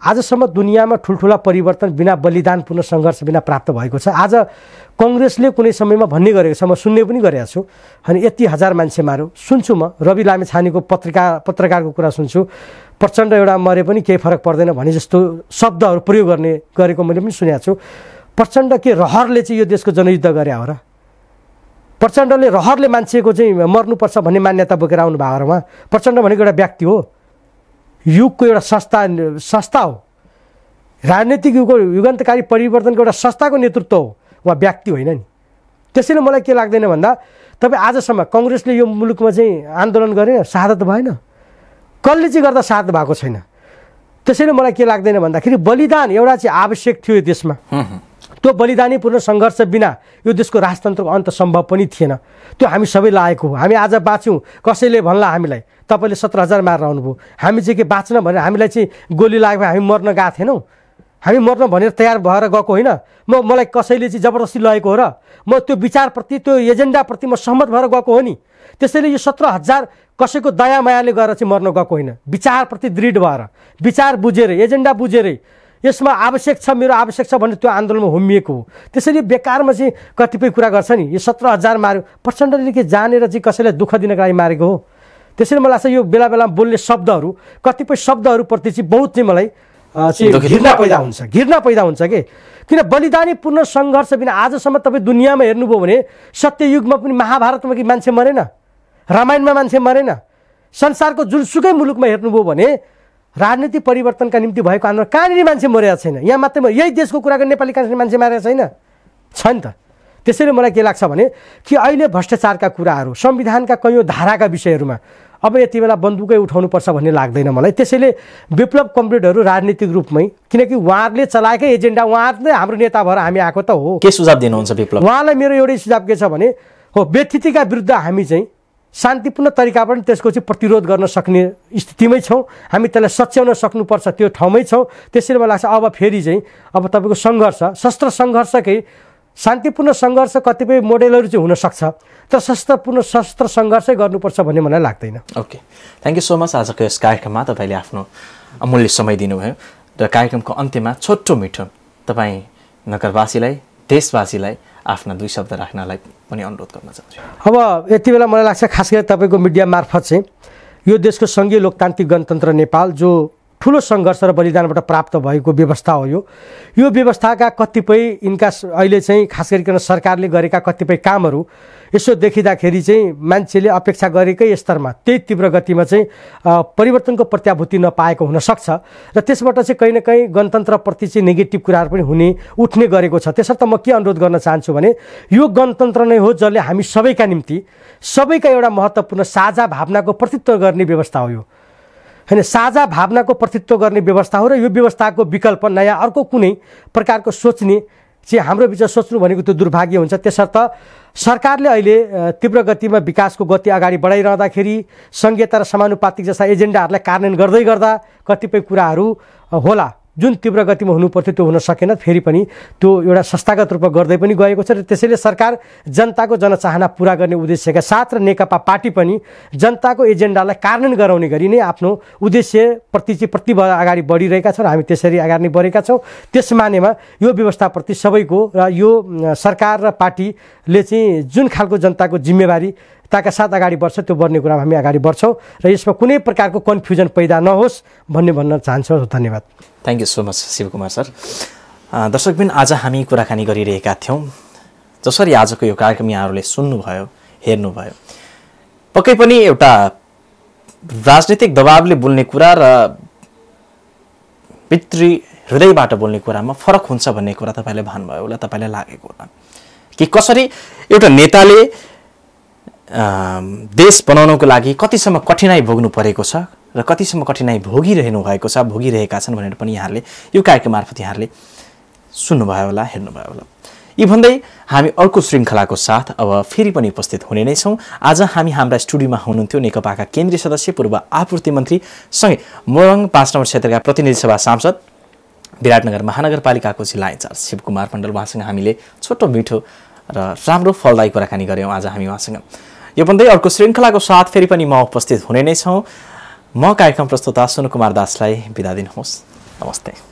आजसम्म दुनियाँमा ठुल्ठुला परिवर्तन बिना बलिदान पुनः सङ्घर्ष बिना प्राप्त भएको छ। आज कङ्ग्रेसले कुनै समयमा भन्ने गरेको छ म सुन्ने पनि गरेको छु। अनि यति हजार मान्छे मार्यो सुन्छु म रवि लामेछानेको पत्रिका पत्रकारको कुरा सुन्छु। प्रचण्ड एउटा मरे पनि केही फरक पर्दैन भने जस्तो शब्दहरू प्रयोग गर्ने गरेको मैले पनि सुनेको छु। प्रचण्ड के रहरले चाहिँ यो देशको जनयुद्ध गरे हो र। प्रचण्डले रहरले मान्छेको चाहिँ मर्नुपर्छ भन्ने मान्यता बोकेर आउनु भएको उहाँ प्रचण्ड भनेको एउटा व्यक्ति हो। युगको एउटा संस्था संस्था हो। राजनीतिक युगको युगान्तकारी परिवर्तनको एउटा संस्थाको नेतृत्व हो। उहाँ व्यक्ति होइन नि। त्यसैले मलाई के लाग्दैन भन्दा तपाईँ आजसम्म कङ्ग्रेसले यो मुलुकमा चाहिँ आन्दोलन गरे शहादत भएन। कसले चाहिँ गर्दा शहादत भएको छैन? त्यसैले मलाई के लाग्दैन भन्दाखेरि बलिदान एउटा चाहिँ आवश्यक थियो देशमा। त्यो बलिदानीपूर्ण सङ्घर्ष बिना यो देशको राजतन्त्रको अन्त सम्भव पनि थिएन। त्यो हामी सबै लागेको हो। हामी आज बाँच्यौँ। कसैले भन्ला हामीलाई? तपाईँले सत्र हजार मारेर आउनुभयो। हामी चाहिँ के बाँच्न भनेर हामीलाई चाहिँ गोली लाग्यो हामी मर्न गएको थिएनौँ। हामी मर्न भनेर तयार भएर गएको होइन। म मलाई कसैले चाहिँ जबरजस्ती लगेको हो र म त्यो विचारप्रति त्यो एजेन्डाप्रति म सहमत भएर गएको हो नि। त्यसैले यो सत्र हजार कसैको दया मायाले गएर चाहिँ मर्न गएको होइन। विचारप्रति दृढ भएर। विचार बुझेर एजेन्डा बुझेरै यसमा आवश्यक छ मेरो आवश्यक छ भने त्यो आन्दोलनमा होमिएको हो। त्यसैले बेकारमा चाहिँ कतिपय कुरा गर्छ नि। यो सत्र हजार मार्यो प्रचण्डले के जानेर चाहिँ कसैलाई दुःख दिनको लागि मारेको हो? त्यसैले मलाई लाग्छ यो बेला बेलामा बोल्ने शब्दहरू कतिपय शब्दहरूप्रति चाहिँ बहुत चाहिँ मलाई घृणा पैदा हुन्छ घृणा पैदा हुन्छ कि? किन बलिदानीपूर्ण सङ्घर्ष बिना आजसम्म तपाईँ दुनियाँमा हेर्नुभयो भने सत्ययुगमा पनि महाभारतमा कि मान्छे मरेन? रामायणमा मान्छे मरेन? संसारको जुनसुकै मुलुकमा हेर्नुभयो भने राजनीति परिवर्तनका निम्ति भएको आन्दोलन कहाँनिर मान्छे मरेको छैन? यहाँ मात्रै यही देशको कुराको नेपाली कहाँनिर मान्छे मारेको छैन? छ नि त। त्यसैले मलाई के लाग्छ भने कि अहिले भ्रष्टाचारका कुराहरू संविधानका कैयौँ धाराका विषयहरूमा अब यति बेला बन्दुकै उठाउनुपर्छ भन्ने लाग्दैन मलाई। त्यसैले विप्लव कमरेडहरू राजनीतिक रूपमै किनकि उहाँहरूले चलाएकै एजेन्डा उहाँहरू नै हाम्रो नेता भएर हामी आएको त हो। के सुझाव दिनुहुन्छ विप्लव? उहाँलाई मेरो एउटै सुझाव के छ भने हो व्यथितिका विरुद्ध हामी चाहिँ शान्तिपूर्ण तरिकाबाट त्यसको चाहिँ प्रतिरोध गर्न सक्ने स्थितिमै छौँ। हामी त्यसलाई सच्याउन सक्नुपर्छ त्यो ठाउँमै छौँ। त्यसैले मलाई लाग्छ अब फेरि चाहिँ अब तपाईँको सङ्घर्ष शस्त्र सङ्घर्षकै शान्तिपूर्ण सङ्घर्ष कतिपय मोडेलहरू चाहिँ हुनसक्छ। तर शस्त्रपूर्ण शस्त्र सङ्घर्षै गर्नुपर्छ भन्ने मलाई लाग्दैन। Okay. Thank you so much आजको यस कार्यक्रममा। तपाईँले आफ्नो अमूल्य समय दिनुभयो। र कार्यक्रमको अन्त्यमा छोटो मिठो तपाईँ नगरवासीलाई देशवासीलाई आफ्ना दुई शब्द राख्नलाई पनि अनुरोध गर्न चाहन्छु। अब यति बेला मलाई लाग्छ खास गरी तपाईँको मिडिया मार्फत चाहिँ यो देशको सङ्घीय लोकतान्त्रिक गणतन्त्र नेपाल जो ठुलो सङ्घर्ष र बलिदानबाट प्राप्त भएको व्यवस्था हो यो। यो व्यवस्थाका कतिपय यिनका अहिले चाहिँ खास गरिकन सरकारले गरेका कतिपय कामहरू यसो देखिँदाखेरि चाहिँ मान्छेले अपेक्षा गरेकै स्तरमा त्यही तीव्र गतिमा चाहिँ परिवर्तनको प्रत्याभूति नपाएको हुनसक्छ र त्यसबाट चाहिँ कहीँ न कहीँ गणतन्त्रप्रति चाहिँ नेगेटिभ कुराहरू पनि हुने उठ्ने गरेको छ। त्यसर्थ म के अनुरोध गर्न चाहन्छु भने यो गणतन्त्र नै हो जसले हामी सबैका निम्ति सबैका एउटा महत्त्वपूर्ण साझा भावनाको प्रतित्व गर्ने व्यवस्था हो यो। होइन साझा भावनाको प्रतित्व गर्ने व्यवस्था हो र यो व्यवस्थाको विकल्प नयाँ अर्को कुनै प्रकारको सोच्ने चाहिँ हाम्रो बिच सोच्नु भनेको त्यो दुर्भाग्य हुन्छ। त्यसर्थ सरकारले अहिले तीव्र गतिमा विकासको गति अगाडि बढाइरहँदाखेरि सङ्घीयता र समानुपातिक जस्ता एजेन्डाहरूलाई कार्यान्वयन गर्दै गर्दा कतिपय कुराहरू होला। जुन तीव्र गतिमा हुनुपर्थ्यो त्यो हुन सकेन फेरि पनि त्यो एउटा संस्थागत रूपमा गर्दै पनि गएको छ र त्यसैले सरकार जनताको जनचाहना पुरा गर्ने उद्देश्यका साथ र नेकपा पार्टी पनि जनताको एजेन्डालाई कार्यान्वयन गराउने गरी नै आफ्नो उद्देश्यप्रति चाहिँ प्रति अगाडि बढिरहेका छौँ र हामी त्यसरी अगाडि नै बढेका छौँ। त्यस मानेमा यो व्यवस्थाप्रति सबैको र यो सरकार र पार्टीले चाहिँ जुन खालको जनताको जिम्मेवारी ताका साथ अगाडि बढ्छ त्यो बढ्ने कुरामा हामी अगाडि बढ्छौँ र यसमा कुनै प्रकारको कन्फ्युजन पैदा नहोस् भन्ने भन्न चाहन्छौँ धन्यवाद। Thank you so much Shivkumar sir. दर्शकबिन आज हामी कुराकानी गरिरहेका थियौँ। जसरी आजको यो कार्यक्रम यहाँहरूले सुन्नुभयो हेर्नुभयो पक्कै पनि एउटा राजनीतिक दबावले बोल्ने कुरा र पितृ हृदयबाट बोल्ने कुरामा फरक हुन्छ भन्ने कुरा तपाईँले भन्नुभयो होला तपाईँलाई लागेको होला। कि कसरी एउटा नेताले देश बनाउनको लागि कतिसम्म कठिनाइ भोग्नु परेको छ र कतिसम्म कठिनाइ भोगिरहनु भएको छ भोगिरहेका छन् भनेर पनि यहाँले यो कार्यक्रम मार्फत यहाँले सुन्नुभयो होला हेर्नुभयो होला। यी भन्दै हामी अर्को श्रृङ्खलाको साथ अब फेरि पनि उपस्थित हुने नै छौँ। आज हामी हाम्रा स्टुडियोमा हुनुहुन्थ्यो नेकपाका केन्द्रीय सदस्य पूर्व आपूर्ति मन्त्री सँगै मोरङ पाँच नम्बर क्षेत्रका प्रतिनिधि सभा सांसद विराटनगर महानगरपालिकाको जिल्ला इन्चार्ज शिवकुमार मण्डल उहाँसँग हामीले छोटो मिठो र राम्रो फलदायी कुराकानी गऱ्यौँ। आज हामी उहाँसँग यो भन्दै अर्को श्रृङ्खलाको साथ फेरि पनि म उपस्थित हुने नै छौँ। म कार्यक्रम प्रस्तुता सुन कुमार दासलाई बिदा दिनुहोस्। नमस्ते।